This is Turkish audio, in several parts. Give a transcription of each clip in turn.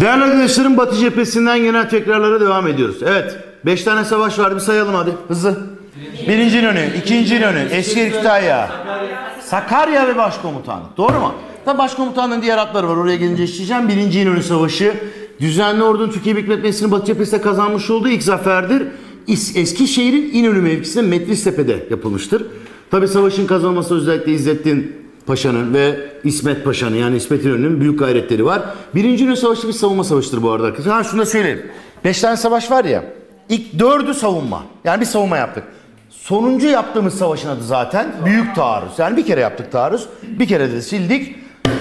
Değerli arkadaşlarım Batı cephesinden genel tekrarlara devam ediyoruz. Evet. 5 tane savaş var bir sayalım hadi hızlı. Birinci İnönü, ikinci İnönü, Eski Kütahya, Sakarya ve Başkomutanlık. Doğru mu? Tabi başkomutanlığın diğer adları var. Oraya gelince işleyeceğim. Birinci İnönü Savaşı. Düzenli ordunun Türkiye Büyük Millet Batı cephesinde kazanmış olduğu ilk zaferdir. Eskişehir'in İnönü mevkisinde Metristepe'de yapılmıştır. Tabi savaşın kazanılması özellikle İzzettin Paşa'nın ve İsmet Paşa'nın yani İsmet İnönü'nün büyük gayretleri var. Birinci İnönü Savaşı bir savunma savaşıdır bu arada arkadaşlar. Ha şunu da söyleyeyim. Beş tane savaş var ya. İlk dördü savunma. Yani bir savunma yaptık. Sonuncu yaptığımız savaşın adı zaten Büyük Taarruz. Yani bir kere yaptık taarruz. Bir kere de sildik.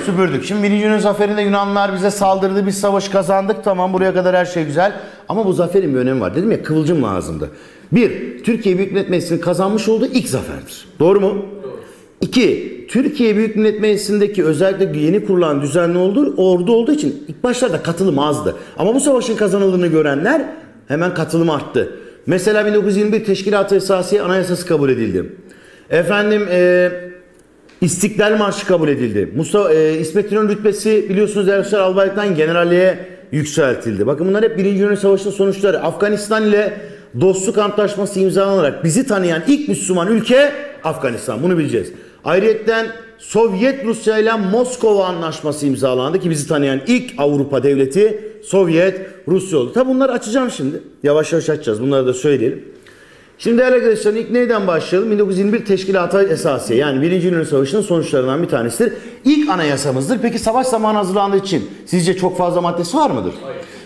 Süpürdük. Şimdi birinci Yunan zaferinde Yunanlar bize saldırdı. Biz savaş kazandık. Tamam buraya kadar her şey güzel. Ama bu zaferin bir önemi var. Dedim ya kıvılcım lazımdı. Bir, Türkiye Büyük Millet Meclisi'nin kazanmış olduğu ilk zaferdir. Doğru mu? İki, Türkiye Büyük Millet Meclisi'ndeki özellikle yeni kurulan düzenli olduğu, ordu olduğu için ilk başlarda katılım azdı. Ama bu savaşın kazanıldığını görenler hemen katılım arttı. Mesela 1921 Teşkilat-ı Esasiye Anayasası kabul edildi. Efendim e, İstiklal Marşı kabul edildi. Mustafa, e, İsmet İnönü rütbesi biliyorsunuz Ersoy Albayrak'tan generalliğe yükseltildi. Bakın bunlar hep Birinci Dünya Savaşı'nın sonuçları. Afganistan ile dostluk antlaşması imzalanarak bizi tanıyan ilk Müslüman ülke Afganistan. Bunu bileceğiz. Ayrıyeten Sovyet Rusya ile Moskova Anlaşması imzalandı ki bizi tanıyan ilk Avrupa devleti Sovyet Rusya oldu. Tabi bunları açacağım şimdi. Yavaş yavaş açacağız. Bunları da söyleyelim. Şimdi değerli arkadaşlar ilk neyden başlayalım? 1921 Teşkilatı Esasiye yani 1. Dünya Savaşı'nın sonuçlarından bir tanesidir. İlk anayasamızdır. Peki savaş zamanı hazırlandığı için sizce çok fazla maddesi var mıdır?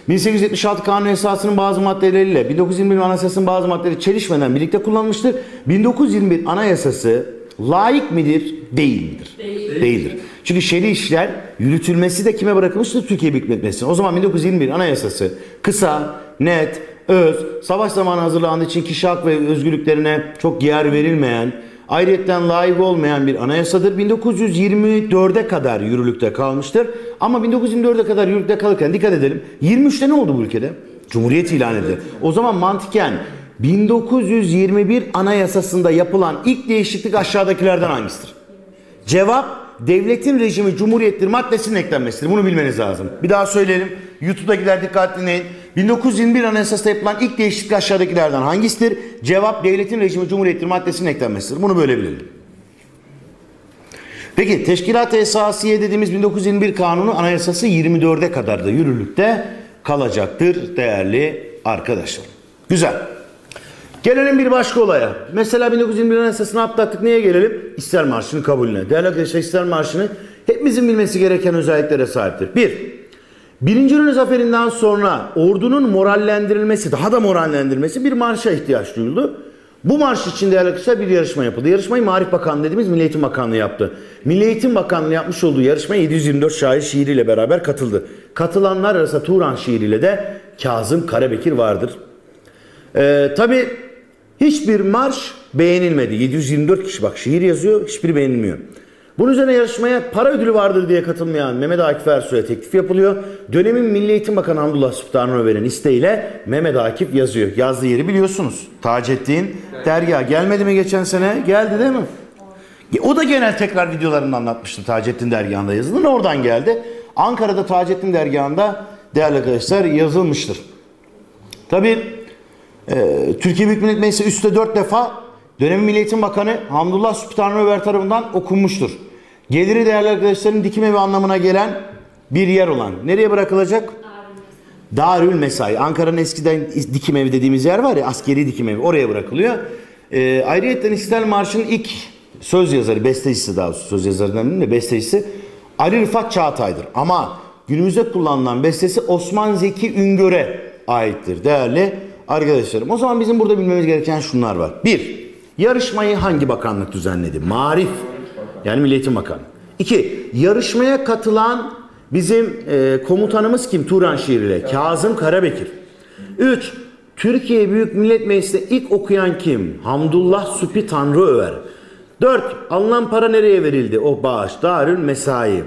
1876 Kanun Esası'nın bazı maddeleriyle 1921 Anayasası'nın bazı maddeleri çelişmeden birlikte kullanılmıştır. 1921 Anayasası layık midir, değil midir? Değildir. Çünkü şer'i işler yürütülmesi de kime bırakılmıştır? Türkiye Büyük Millet Meclisi'ne. O zaman 1921 Anayasası kısa, net, öz, savaş zamanı hazırlandığı için kişi hak ve özgürlüklerine çok yer verilmeyen, ayrıyetten layık olmayan bir anayasadır. 1924'e kadar yürürlükte kalmıştır. Ama 1924'e kadar yürürlükte kalırken dikkat edelim. 23'te ne oldu bu ülkede? Cumhuriyet ilan edildi. O zaman mantıken 1921 anayasasında yapılan ilk değişiklik aşağıdakilerden hangisidir? Cevap devletin rejimi cumhuriyettir maddesinin eklenmesidir. Bunu bilmeniz lazım. Bir daha söyleyelim. YouTube'dakiler dikkatli dinleyin. 1921 Anayasası'da yapılan ilk değişiklik aşağıdakilerden hangisidir? Cevap devletin rejimi cumhuriyettir maddesinin eklenmesidir. Bunu böyle bilelim. Peki Teşkilat-ı Esasiye dediğimiz 1921 Kanunu Anayasası 24'e kadar da yürürlükte kalacaktır değerli arkadaşlar. Güzel. Gelelim bir başka olaya. Mesela 1921 Anayasası'nı atlattık. Neye gelelim? İstiklal Marşı'nın kabulüne. Değerli arkadaşlar İstiklal Marşı'nı hepimizin bilmesi gereken özelliklere sahiptir. Bir, Birinci Ürün Zaferi'nden sonra ordunun morallendirilmesi, daha da morallendirilmesi bir marşa ihtiyaç duyuldu. Bu marş için değerli arkadaşlar bir yarışma yapıldı. Yarışmayı Marif Bakanlığı dediğimiz Milli Eğitim Bakanlığı yaptı. Milli Eğitim Bakanlığı yapmış olduğu yarışmaya 724 şair şiiriyle beraber katıldı. Katılanlar arasında Turan şiiriyle de Kazım Karabekir vardır. Ee, Tabi hiçbir marş beğenilmedi. 724 kişi bak şiir yazıyor hiçbiri beğenilmiyor. Bunun üzerine yarışmaya para ödülü vardır diye katılmayan Mehmet Akif Ersoy'a teklif yapılıyor. Dönemin Milli Eğitim Bakanı Hamdullah Sultan'a veren isteğiyle Mehmet Akif yazıyor. Yazdığı yeri biliyorsunuz. Taceddin Derya. Gelmedi mi geçen sene? Geldi değil mi? O da genel tekrar videolarında anlatmıştı Taceddin Dergahı'nda yazıldığını. Oradan geldi. Ankara'da Taceddin Dergahı'nda değerli arkadaşlar yazılmıştır. Tabii ee, Türkiye Büyük Millet Meclisi üstte dört defa dönemin Milli Bakanı Hamdullah Över tarafından okunmuştur. Geliri değerli arkadaşların dikim evi anlamına gelen bir yer olan. Nereye bırakılacak? Darül Mesai. Ankara'nın eskiden dikim evi dediğimiz yer var ya askeri dikim evi. Oraya bırakılıyor. Ee, ayrıca İstiklal Marşı'nın ilk söz yazarı, bestecisi daha doğrusu söz yazarından değil de bestecisi Ali Rıfat Çağatay'dır. Ama günümüzde kullanılan bestesi Osman Zeki Üngör'e aittir değerli arkadaşlarım. O zaman bizim burada bilmemiz gereken şunlar var. Bir, yarışmayı hangi bakanlık düzenledi? Marif. Yani Milli Eğitim Bakanı. İki, yarışmaya katılan bizim e, komutanımız kim? Turan şiiriyle. Kazım Karabekir. Üç, Türkiye Büyük Millet Meclisi'nde ilk okuyan kim? Hamdullah Supi Tanrıöver. Dört, alınan para nereye verildi? O bağış. Darül Mesai.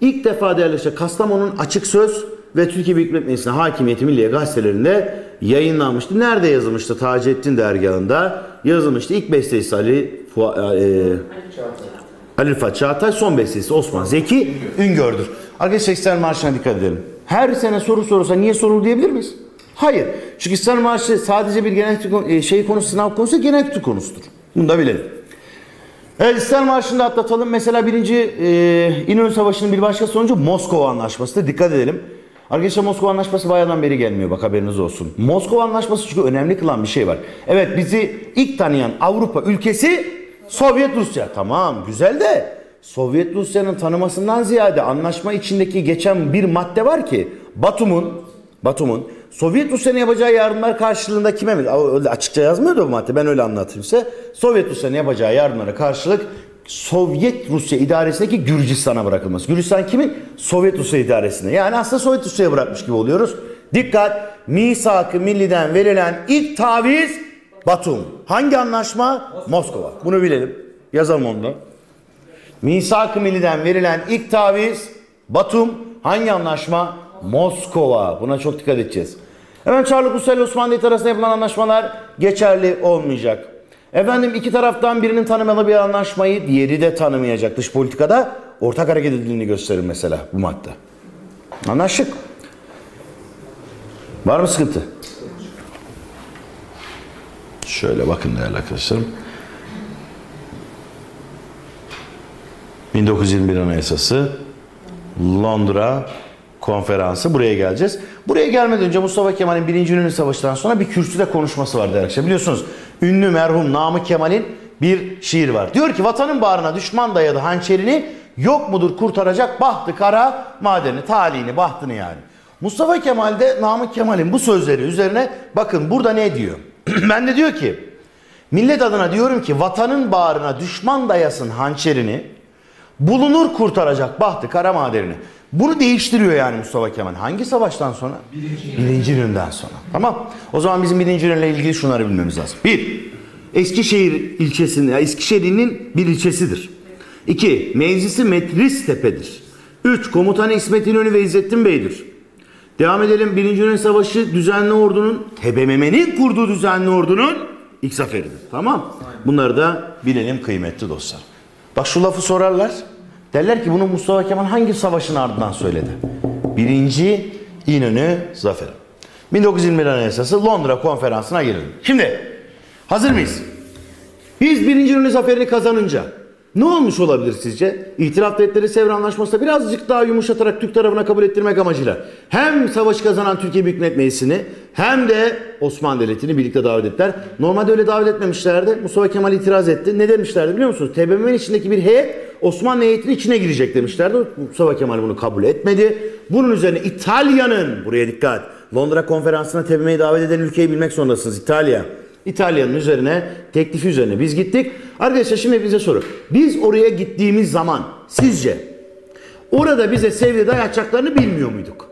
İlk defa değerli işte Kastamonu'nun açık söz ve Türkiye Büyük Millet Meclisi'ne Hakimiyeti Milliye gazetelerinde yayınlanmıştı. Nerede yazılmıştı? Taceddin dergahında yazılmıştı. İlk bestesi Ali Fuat, e, Ali Rıfat Çağatay, son bestesi Osman Zeki Üngör'dür. Arkadaşlar İstiklal Marşı'na dikkat edelim. Her sene soru sorulsa niye soruldu diyebilir miyiz? Hayır. Çünkü İstiklal Marşı sadece bir genel e, şey konusu, sınav konusu genel kültür konusudur. Bunu da bilelim. Evet İstiklal Marşı'nı da atlatalım. Mesela birinci e, İnönü Savaşı'nın bir başka sonucu Moskova Anlaşması'dır. Dikkat edelim. Arkadaşlar Moskova Anlaşması bayağıdan beri gelmiyor bak haberiniz olsun. Moskova Anlaşması çünkü önemli kılan bir şey var. Evet bizi ilk tanıyan Avrupa ülkesi Sovyet Rusya. Tamam güzel de Sovyet Rusya'nın tanımasından ziyade anlaşma içindeki geçen bir madde var ki Batum'un Batum'un Sovyet Rusya'nın yapacağı yardımlar karşılığında kime mi? Açıkça yazmıyordu bu madde. Ben öyle anlatayım size. Sovyet Rusya'nın yapacağı yardımlara karşılık Sovyet Rusya idaresindeki Gürcistan'a bırakılması. Gürcistan kimin? Sovyet Rusya idaresinde. Yani aslında Sovyet Rusya'ya bırakmış gibi oluyoruz. Dikkat! Misak-ı Milli'den verilen ilk taviz Batum. Hangi anlaşma? Moskova. Bunu bilelim. Yazalım onu da. Misak-ı Milli'den verilen ilk taviz Batum. Hangi anlaşma? Moskova. Buna çok dikkat edeceğiz. Hemen Çarlık Rusya ile Osmanlı arasında yapılan anlaşmalar geçerli olmayacak. Efendim iki taraftan birinin tanımalı bir anlaşmayı diğeri de tanımayacak. Dış politikada ortak hareket edildiğini gösterir mesela bu madde. Anlaştık. Var mı sıkıntı? Şöyle bakın değerli arkadaşlarım. 1921 Anayasası Londra konferansı buraya geleceğiz. Buraya gelmeden önce Mustafa Kemal'in 1. İnönü Savaşı'ndan sonra bir kürsüde konuşması vardı arkadaşlar. Biliyorsunuz ünlü merhum Namık Kemal'in bir şiir var. Diyor ki vatanın bağrına düşman dayadı hançerini yok mudur kurtaracak bahtı kara madeni talihini bahtını yani. Mustafa Kemal de Namık Kemal'in bu sözleri üzerine bakın burada ne diyor? ben de diyor ki millet adına diyorum ki vatanın bağrına düşman dayasın hançerini bulunur kurtaracak bahtı kara maderini. Bunu değiştiriyor yani Mustafa Kemal. Hangi savaştan sonra? Birinci, birinci İnönü'den sonra. Tamam. O zaman bizim birinci İnönü'yle ilgili şunları bilmemiz lazım. Bir, Eskişehir ilçesinin, Eskişehir'in bir ilçesidir. İki, mevzisi Metris Tepe'dir. Üç, komutanı İsmet İnönü ve İzzettin Bey'dir. Devam edelim. Birinci İnönü Savaşı düzenli ordunun, TBMM'nin kurduğu düzenli ordunun ilk zaferidir. Tamam. Bunları da bilelim kıymetli dostlar. Bak şu lafı sorarlar. Derler ki bunu Mustafa Kemal hangi savaşın ardından söyledi? Birinci İnönü Zaferi. 1921 Anayasası Londra konferansına girelim. Şimdi hazır mıyız? Biz birinci İnönü Zaferi'ni kazanınca ne olmuş olabilir sizce? İtilaf Devletleri Sevr Anlaşması'nda birazcık daha yumuşatarak Türk tarafına kabul ettirmek amacıyla hem savaşı kazanan Türkiye Büyük Millet Meclisi'ni hem de Osmanlı Devleti'ni birlikte davet ettiler. Normalde öyle davet etmemişlerdi. Mustafa Kemal itiraz etti. Ne demişlerdi biliyor musunuz? TBMM'nin içindeki bir heyet Osmanlı heyetinin içine girecek demişlerdi. Mustafa Kemal bunu kabul etmedi. Bunun üzerine İtalya'nın, buraya dikkat, Londra konferansına TBMM'yi davet eden ülkeyi bilmek zorundasınız. İtalya. İtalya'nın üzerine, teklifi üzerine biz gittik. Arkadaşlar şimdi bize soru. Biz oraya gittiğimiz zaman sizce orada bize sevdi dayatacaklarını bilmiyor muyduk?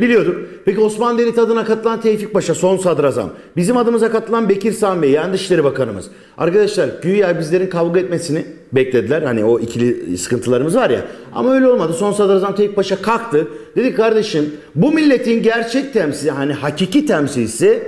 Biliyorduk. Peki Osmanlı Devleti adına katılan Tevfik Paşa son sadrazam. Bizim adımıza katılan Bekir Sami Bey yani Dışişleri Bakanımız. Arkadaşlar güya bizlerin kavga etmesini beklediler. Hani o ikili sıkıntılarımız var ya. Ama öyle olmadı. Son sadrazam Tevfik Paşa kalktı. Dedi kardeşim bu milletin gerçek temsili hani hakiki temsilcisi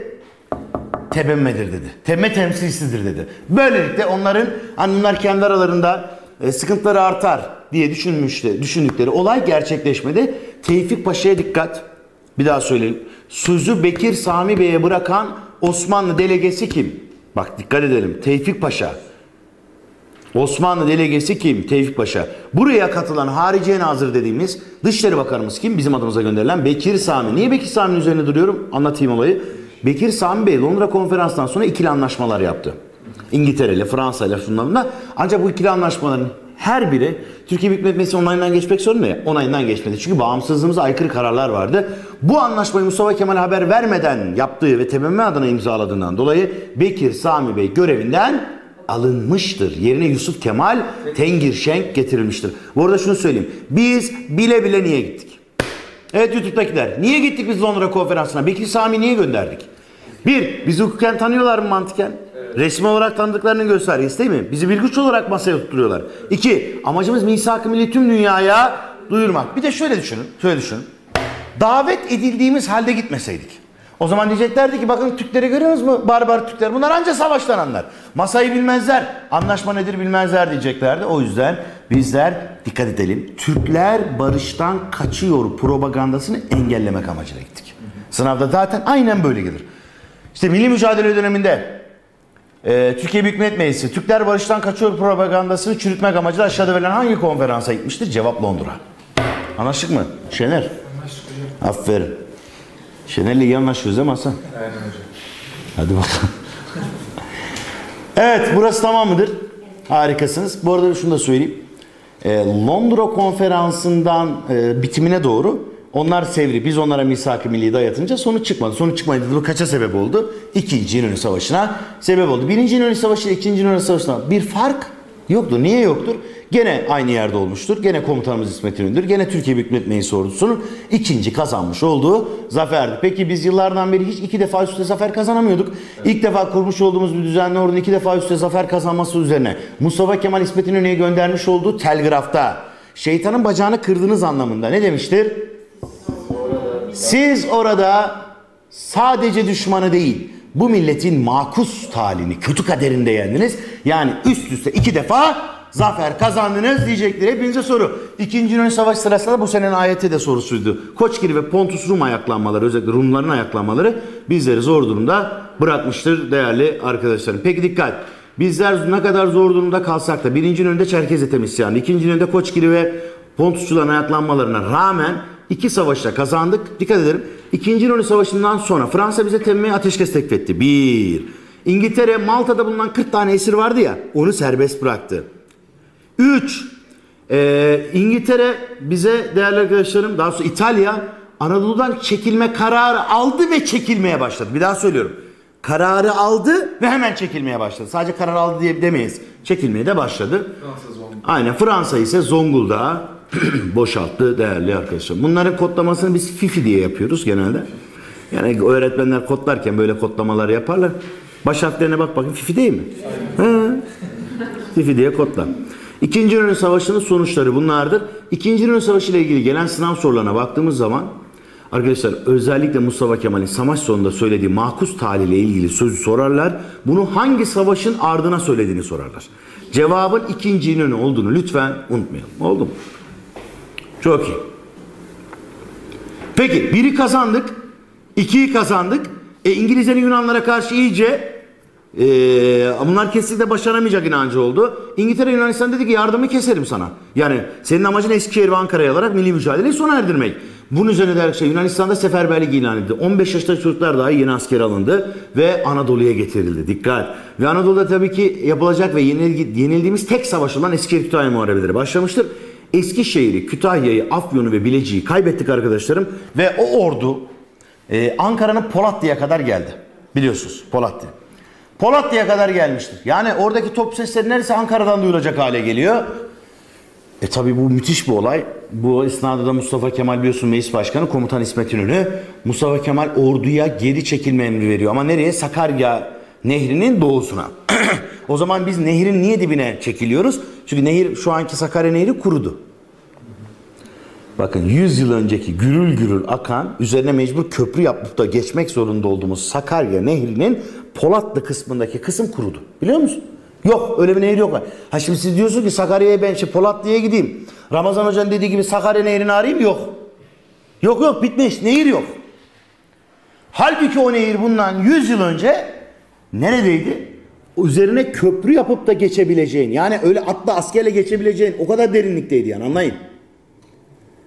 tebemmedir dedi. Temme temsilcisidir dedi. Böylelikle onların hani bunlar kendi aralarında e, sıkıntıları artar diye düşünmüştü, düşündükleri olay gerçekleşmedi. Tevfik Paşa'ya dikkat. Bir daha söyleyelim. Sözü Bekir Sami Bey'e bırakan Osmanlı delegesi kim? Bak dikkat edelim. Tevfik Paşa. Osmanlı delegesi kim? Tevfik Paşa. Buraya katılan Hariciye Nazır dediğimiz Dışişleri Bakanımız kim? Bizim adımıza gönderilen Bekir Sami. Niye Bekir Sami'nin üzerine duruyorum? Anlatayım olayı. Bekir Sami Bey Londra konferansından sonra ikili anlaşmalar yaptı. İngiltere ile Fransa ile şunlarla. Ancak bu ikili anlaşmaların her biri Türkiye Büyük Meclisi onayından geçmek zorunda ya. Onayından geçmedi. Çünkü bağımsızlığımıza aykırı kararlar vardı. Bu anlaşmayı Mustafa Kemal haber vermeden yaptığı ve TBMM adına imzaladığından dolayı Bekir Sami Bey görevinden alınmıştır. Yerine Yusuf Kemal Tengir Şenk getirilmiştir. Bu arada şunu söyleyeyim. Biz bile bile niye gittik? Evet YouTube'dakiler. Niye gittik biz Londra konferansına? Bekir Sami niye gönderdik? Bir, bizi hukuken tanıyorlar mı mantıken? Evet. Resmi olarak tanıdıklarının göstergesi değil mi? Bizi bilgiç olarak masaya tutturuyorlar. İki, amacımız misak-ı milli tüm dünyaya duyurmak. Bir de şöyle düşünün, şöyle düşünün. Davet edildiğimiz halde gitmeseydik. O zaman diyeceklerdi ki bakın Türkleri görüyorsunuz mu? Barbar Türkler. Bunlar ancak savaştan anlar. Masayı bilmezler. Anlaşma nedir bilmezler diyeceklerdi. O yüzden bizler dikkat edelim. Türkler barıştan kaçıyor propagandasını engellemek amacıyla gittik. Sınavda zaten aynen böyle gelir. İşte milli mücadele döneminde e, Türkiye Büyük Millet Meclisi Türkler barıştan kaçıyor propagandasını çürütmek amacıyla aşağıda verilen hangi konferansa gitmiştir? Cevap Londra. Anlaştık mı? Şener. Aferin. Şener'le iyi anlaşıyoruz değil mi Hasan? Aynen hocam. Hadi bakalım. evet burası tamam mıdır? Harikasınız. Bu arada şunu da söyleyeyim. Ee, Londra konferansından e, bitimine doğru onlar sevri. Biz onlara misak-ı milli dayatınca sonuç çıkmadı. Sonuç çıkmadı. Bu kaça sebep oldu? İkinci İnönü Savaşı'na sebep oldu. Birinci İnönü Savaşı ile ikinci İnönü Savaşı'na bir fark yoktur. Niye yoktur? Gene aynı yerde olmuştur. Gene komutanımız İsmet İnönü'dür. Gene Türkiye Büyük Millet Meclisi ordusunun ikinci kazanmış olduğu zaferdi. Peki biz yıllardan beri hiç iki defa üstte zafer kazanamıyorduk. İlk defa kurmuş olduğumuz bir düzenli ordunun iki defa üstte zafer kazanması üzerine Mustafa Kemal İsmet İnönü'ye göndermiş olduğu telgrafta şeytanın bacağını kırdığınız anlamında ne demiştir? Siz orada sadece düşmanı değil, bu milletin makus talini, kötü kaderinde yendiniz. Yani üst üste iki defa zafer kazandınız diyecektir. Hepinize soru. İkinci Yunan Savaşı sırasında bu senenin ayeti de sorusuydu. Koçgiri ve Pontus Rum ayaklanmaları, özellikle Rumların ayaklanmaları bizleri zor durumda bırakmıştır değerli arkadaşlarım. Peki dikkat. Bizler ne kadar zor durumda kalsak da birinci önünde Çerkez Ethem isyanı, ikinci önünde Koçgiri ve Pontusçuların ayaklanmalarına rağmen iki savaşta kazandık. Dikkat edelim. İkinci İnönü Savaşı'ndan sonra Fransa bize temmeye ateşkes teklif etti. Bir. İngiltere Malta'da bulunan 40 tane esir vardı ya onu serbest bıraktı. Üç. Ee, İngiltere bize değerli arkadaşlarım daha sonra İtalya Anadolu'dan çekilme kararı aldı ve çekilmeye başladı. Bir daha söylüyorum. Kararı aldı ve hemen çekilmeye başladı. Sadece karar aldı diye demeyiz. Çekilmeye de başladı. Fransa Zonguldak. Aynen Fransa ise Zonguldak'ı boşalttı değerli arkadaşlar. Bunların kodlamasını biz FIFI diye yapıyoruz genelde. Yani öğretmenler kodlarken böyle kodlamalar yaparlar. Baş harflerine bak bakın FIFI değil mi? FIFI diye kodla. İkinci Yunan Savaşı'nın sonuçları bunlardır. İkinci Yunan Savaşı ile ilgili gelen sınav sorularına baktığımız zaman Arkadaşlar özellikle Mustafa Kemal'in savaş sonunda söylediği makus talih ile ilgili sözü sorarlar. Bunu hangi savaşın ardına söylediğini sorarlar. Cevabın ikinci İnönü olduğunu lütfen unutmayalım. Oldu mu? Çok iyi. Peki biri kazandık. ikiyi kazandık. E, İngilizlerin Yunanlara karşı iyice e, bunlar kesinlikle başaramayacak inancı oldu. İngiltere Yunanistan dedi ki yardımı keserim sana. Yani senin amacın Eskişehir ve Ankara'yı alarak milli mücadeleyi sona erdirmek. Bunun üzerine de şey, Yunanistan'da seferberlik ilan edildi. 15 yaşındaki çocuklar daha yeni asker alındı ve Anadolu'ya getirildi. Dikkat. Ve Anadolu'da tabii ki yapılacak ve yenildiğimiz tek savaş olan Eskişehir Kütahya Muharebeleri başlamıştır. Eskişehir'i, Kütahya'yı, Afyon'u ve Bilecik'i kaybettik arkadaşlarım. Ve o ordu e, Ankara'nın Polatlı'ya kadar geldi. Biliyorsunuz Polatlı. Polatlı'ya kadar gelmiştir. Yani oradaki top sesleri neredeyse Ankara'dan duyulacak hale geliyor. E tabi bu müthiş bir olay. Bu esnada da Mustafa Kemal biliyorsun meclis başkanı komutan İsmet İnönü Mustafa Kemal orduya geri çekilme emri veriyor. Ama nereye? Sakarya nehrinin doğusuna. o zaman biz nehrin niye dibine çekiliyoruz? Çünkü nehir şu anki Sakarya nehri kurudu. Bakın 100 yıl önceki gürül gürül akan üzerine mecbur köprü yapıp da geçmek zorunda olduğumuz Sakarya nehrinin Polatlı kısmındaki kısım kurudu. Biliyor musun? Yok öyle bir nehir yok. Ha şimdi siz diyorsunuz ki Sakarya'ya ben şey Polatlı'ya gideyim. Ramazan Hoca'nın dediği gibi Sakarya nehrini arayayım yok. Yok yok bitmiş nehir yok. Halbuki o nehir bundan 100 yıl önce neredeydi? Üzerine köprü yapıp da geçebileceğin yani öyle atla askerle geçebileceğin o kadar derinlikteydi yani anlayın.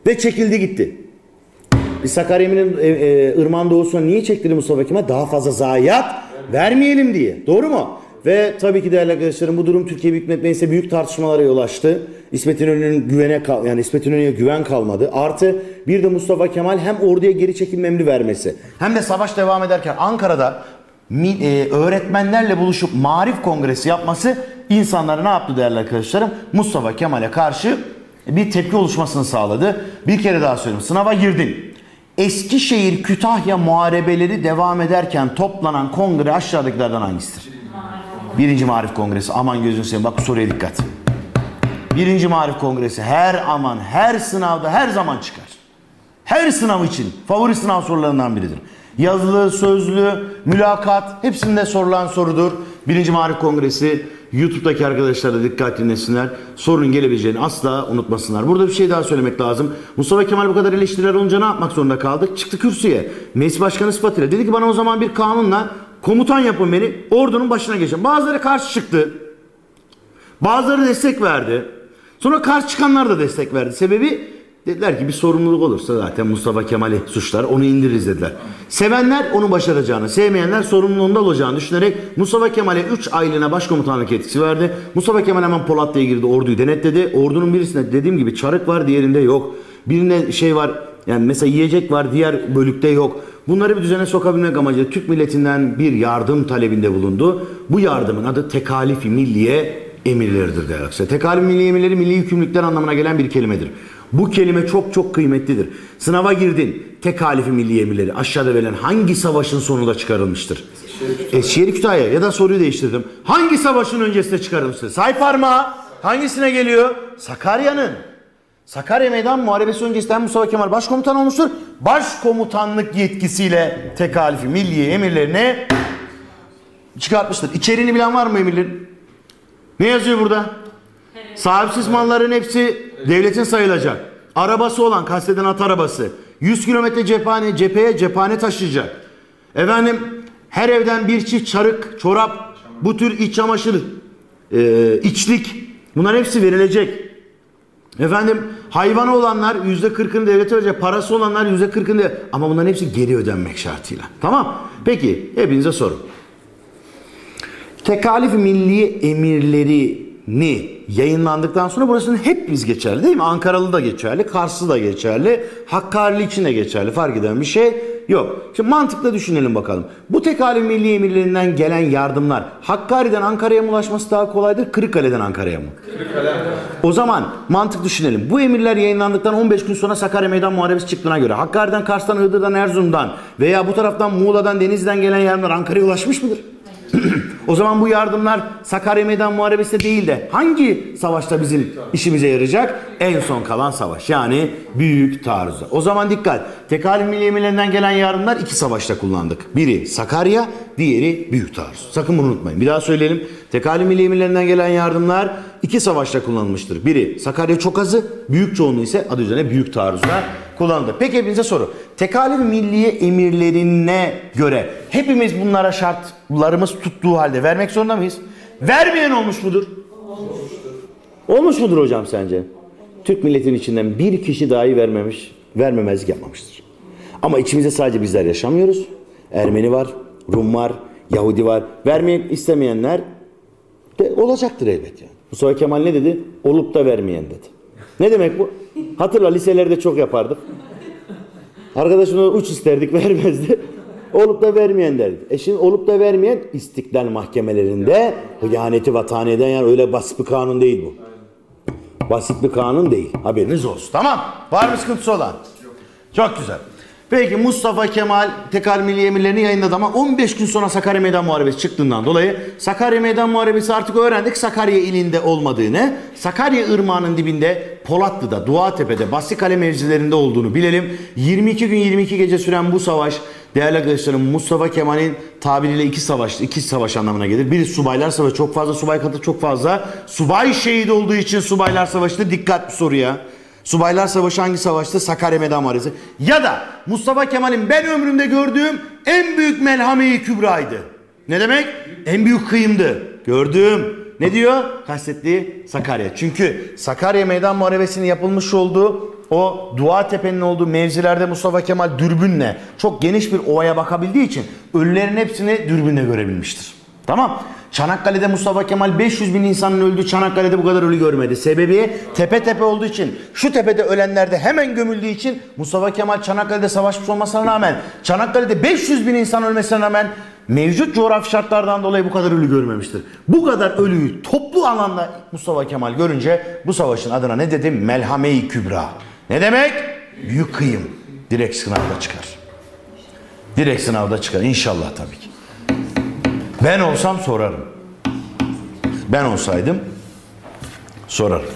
Ve çekildi gitti. Biz Sakarya'nın e, e, ırmağın doğusuna niye çektirdi Mustafa Kemal? Daha fazla zayiat vermeyelim diye. Doğru mu? Ve tabii ki değerli arkadaşlarım bu durum Türkiye Büyük Millet Meclisi'nde büyük tartışmalara yol açtı. İsmet İnönü'nün güvene kal yani İsmet İnönü'ye güven kalmadı. Artı bir de Mustafa Kemal hem orduya geri çekilme emri vermesi hem de savaş devam ederken Ankara'da öğretmenlerle buluşup marif kongresi yapması insanlara ne yaptı değerli arkadaşlarım? Mustafa Kemal'e karşı bir tepki oluşmasını sağladı. Bir kere daha söyleyeyim. Sınava girdin. Eskişehir Kütahya muharebeleri devam ederken toplanan kongre aşağıdakilerden hangisidir? Birinci Marif Kongresi. Aman gözünü seveyim. Bak soruya dikkat. Birinci Marif Kongresi her aman her sınavda her zaman çıkar. Her sınav için favori sınav sorularından biridir. Yazılı, sözlü, mülakat hepsinde sorulan sorudur. Birinci Marif Kongresi YouTube'daki arkadaşlar da dikkat dinlesinler. Sorun gelebileceğini asla unutmasınlar. Burada bir şey daha söylemek lazım. Mustafa Kemal bu kadar eleştiriler olunca ne yapmak zorunda kaldık? Çıktı kürsüye. Meclis Başkanı sıfatıyla. Dedi ki bana o zaman bir kanunla komutan yapın beni. Ordunun başına geçin. Bazıları karşı çıktı. Bazıları destek verdi. Sonra karşı çıkanlar da destek verdi. Sebebi dediler ki bir sorumluluk olursa zaten Mustafa Kemal'i suçlar onu indiririz dediler. Sevenler onu başaracağını, sevmeyenler sorumluluğunda olacağını düşünerek Mustafa Kemal'e 3 aylığına başkomutanlık etkisi verdi. Mustafa Kemal hemen Polatlı'ya girdi orduyu denetledi. Ordunun birisinde dediğim gibi çarık var diğerinde yok. Birinde şey var yani mesela yiyecek var diğer bölükte yok. Bunları bir düzene sokabilmek amacıyla Türk milletinden bir yardım talebinde bulundu. Bu yardımın adı tekalifi milliye emirleridir değerli arkadaşlar. Tekalif milli emirleri milli yükümlülükler anlamına gelen bir kelimedir. Bu kelime çok çok kıymetlidir. Sınava girdin. Tekalifi milli emirleri aşağıda verilen hangi savaşın sonunda çıkarılmıştır? Eskişehir Kütahya ya da soruyu değiştirdim. Hangi savaşın öncesinde çıkarılmıştır? Say parmağı. Hangisine geliyor? Sakarya'nın. Sakarya Meydan Muharebesi öncesinden Mustafa Kemal başkomutan olmuştur. Başkomutanlık yetkisiyle tekalifi milliye emirlerini çıkartmıştır. İçeriğini bilen var mı emirlerin? Ne yazıyor burada? Sahipsiz malların hepsi devletin sayılacak. Arabası olan kasteden at arabası. 100 kilometre cephane, cepheye cephane taşıyacak. Efendim her evden bir çift çarık, çorap, bu tür iç çamaşır, e, içlik bunlar hepsi verilecek. Efendim hayvanı olanlar yüzde kırkını devlete verecek, parası olanlar yüzde kırkını ama bunların hepsi geri ödenmek şartıyla. Tamam? Peki hepinize soru. Tekalif milli emirlerini yayınlandıktan sonra burasının hep biz geçerli değil mi? Ankaralı da geçerli, Karslı da geçerli, Hakkari için de geçerli. Fark eden bir şey yok. Şimdi mantıkla düşünelim bakalım. Bu tekalif milli emirlerinden gelen yardımlar Hakkari'den Ankara'ya mı ulaşması daha kolaydır, Kırıkkale'den Ankara'ya mı? Kırıkkale. O zaman mantık düşünelim. Bu emirler yayınlandıktan 15 gün sonra Sakarya Meydan Muharebesi çıktığına göre Hakkari'den, Kars'tan, Iğdır'dan, Erzurum'dan veya bu taraftan Muğla'dan, Denizli'den gelen yardımlar Ankara'ya ulaşmış mıdır? o zaman bu yardımlar Sakarya Meydan Muharebesi değil de hangi savaşta bizim işimize yarayacak? En son kalan savaş. Yani Büyük Taarruz'da. O zaman dikkat. Tekalif Milli Emirlerinden gelen yardımlar iki savaşta kullandık. Biri Sakarya, diğeri Büyük Taarruz. Sakın bunu unutmayın. Bir daha söyleyelim. Tekalif Milli Emirlerinden gelen yardımlar iki savaşta kullanılmıştır. Biri Sakarya çok azı, büyük çoğunluğu ise adı üzerine Büyük Taarruz'da kullanıldı. Peki hepinize soru. Tekalif milliye emirlerine göre hepimiz bunlara şartlarımız tuttuğu halde vermek zorunda mıyız? Vermeyen olmuş mudur? Olmuştur. Olmuş mudur hocam sence? Türk milletin içinden bir kişi dahi vermemiş, vermemezlik yapmamıştır. Ama içimizde sadece bizler yaşamıyoruz. Ermeni var, Rum var, Yahudi var. Vermeyen istemeyenler de olacaktır elbet yani. Mustafa Kemal ne dedi? Olup da vermeyen dedi. Ne demek bu? Hatırla liselerde çok yapardık. Arkadaşımla uç isterdik vermezdi. Olup da vermeyen derdi. E şimdi olup da vermeyen istiklal mahkemelerinde hıyaneti vatan eden yani öyle basit bir kanun değil bu. Basit bir kanun değil. Haberiniz olsun. Tamam. Var mı sıkıntısı olan? Çok güzel. Peki Mustafa Kemal tekrar milli emirlerini yayınladı ama 15 gün sonra Sakarya Meydan Muharebesi çıktığından dolayı Sakarya Meydan Muharebesi artık öğrendik Sakarya ilinde olmadığını, Sakarya Irmağı'nın dibinde Polatlı'da, Duatepe'de, Bastikale mevzilerinde olduğunu bilelim. 22 gün 22 gece süren bu savaş değerli arkadaşlarım Mustafa Kemal'in tabiriyle iki savaş, iki savaş anlamına gelir. Biri subaylar savaşı, çok fazla subay katı çok fazla. Subay şehit olduğu için subaylar savaştı. Dikkat bir soruya. Subaylar Savaşı hangi savaştı? Sakarya Meydan Muharebesi. Ya da Mustafa Kemal'in ben ömrümde gördüğüm en büyük melhame-i kübraydı. Ne demek? En büyük kıyımdı. Gördüğüm. Ne diyor? Kastettiği Sakarya. Çünkü Sakarya Meydan Muharebesi'nin yapılmış olduğu o Dua Tepe'nin olduğu mevzilerde Mustafa Kemal dürbünle çok geniş bir ovaya bakabildiği için ölülerin hepsini dürbünle görebilmiştir. Tamam. Çanakkale'de Mustafa Kemal 500 bin insanın öldüğü Çanakkale'de bu kadar ölü görmedi. Sebebi tepe tepe olduğu için şu tepede ölenler de hemen gömüldüğü için Mustafa Kemal Çanakkale'de savaşmış olmasına rağmen Çanakkale'de 500 bin insan ölmesine rağmen mevcut coğrafi şartlardan dolayı bu kadar ölü görmemiştir. Bu kadar ölüyü toplu alanda Mustafa Kemal görünce bu savaşın adına ne dedi? Melhame-i Kübra. Ne demek? Büyük kıyım. Direkt sınavda çıkar. Direkt sınavda çıkar inşallah tabii ki. Ben olsam sorarım. Ben olsaydım sorarım.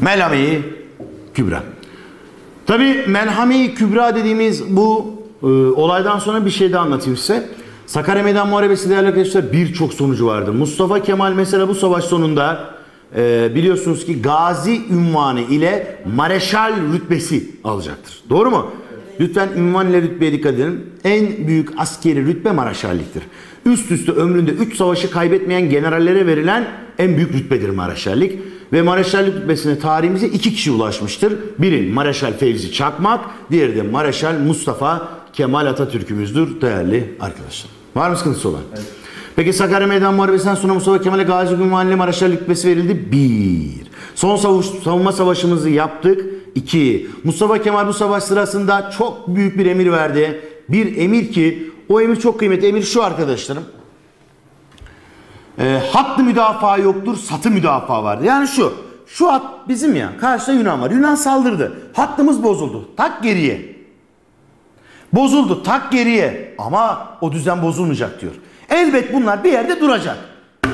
Melhame-i Kübra. Tabi Melhame-i Kübra dediğimiz bu e, olaydan sonra bir şey daha anlatayım size. Sakarya Meydan Muharebesi değerli arkadaşlar birçok sonucu vardı. Mustafa Kemal mesela bu savaş sonunda e, biliyorsunuz ki gazi ünvanı ile mareşal rütbesi alacaktır. Doğru mu? Lütfen ünvan ile rütbeye dikkat edin. En büyük askeri rütbe mareşalliktir. Üst üste ömründe 3 savaşı kaybetmeyen generallere verilen en büyük rütbedir mareşallik. Ve mareşallik rütbesine tarihimize iki kişi ulaşmıştır. Biri Mareşal Fevzi Çakmak, diğeri de Mareşal Mustafa Kemal Atatürk'ümüzdür değerli arkadaşlar. Var mı sıkıntısı olan? Peki Sakarya Meydan Muharebesi'nden sonra Mustafa Kemal'e Gazi Ünvanlı Mareşal rütbesi verildi. Bir. Son savuş, savunma savaşımızı yaptık. İki. Mustafa Kemal bu savaş sırasında çok büyük bir emir verdi. Bir emir ki o emir çok kıymetli. Emir şu arkadaşlarım. E, hattı müdafaa yoktur, satı müdafaa vardı. Yani şu, şu hat bizim ya. Karşıda Yunan var. Yunan saldırdı. Hattımız bozuldu. Tak geriye. Bozuldu. Tak geriye. Ama o düzen bozulmayacak diyor. Elbet bunlar bir yerde duracak.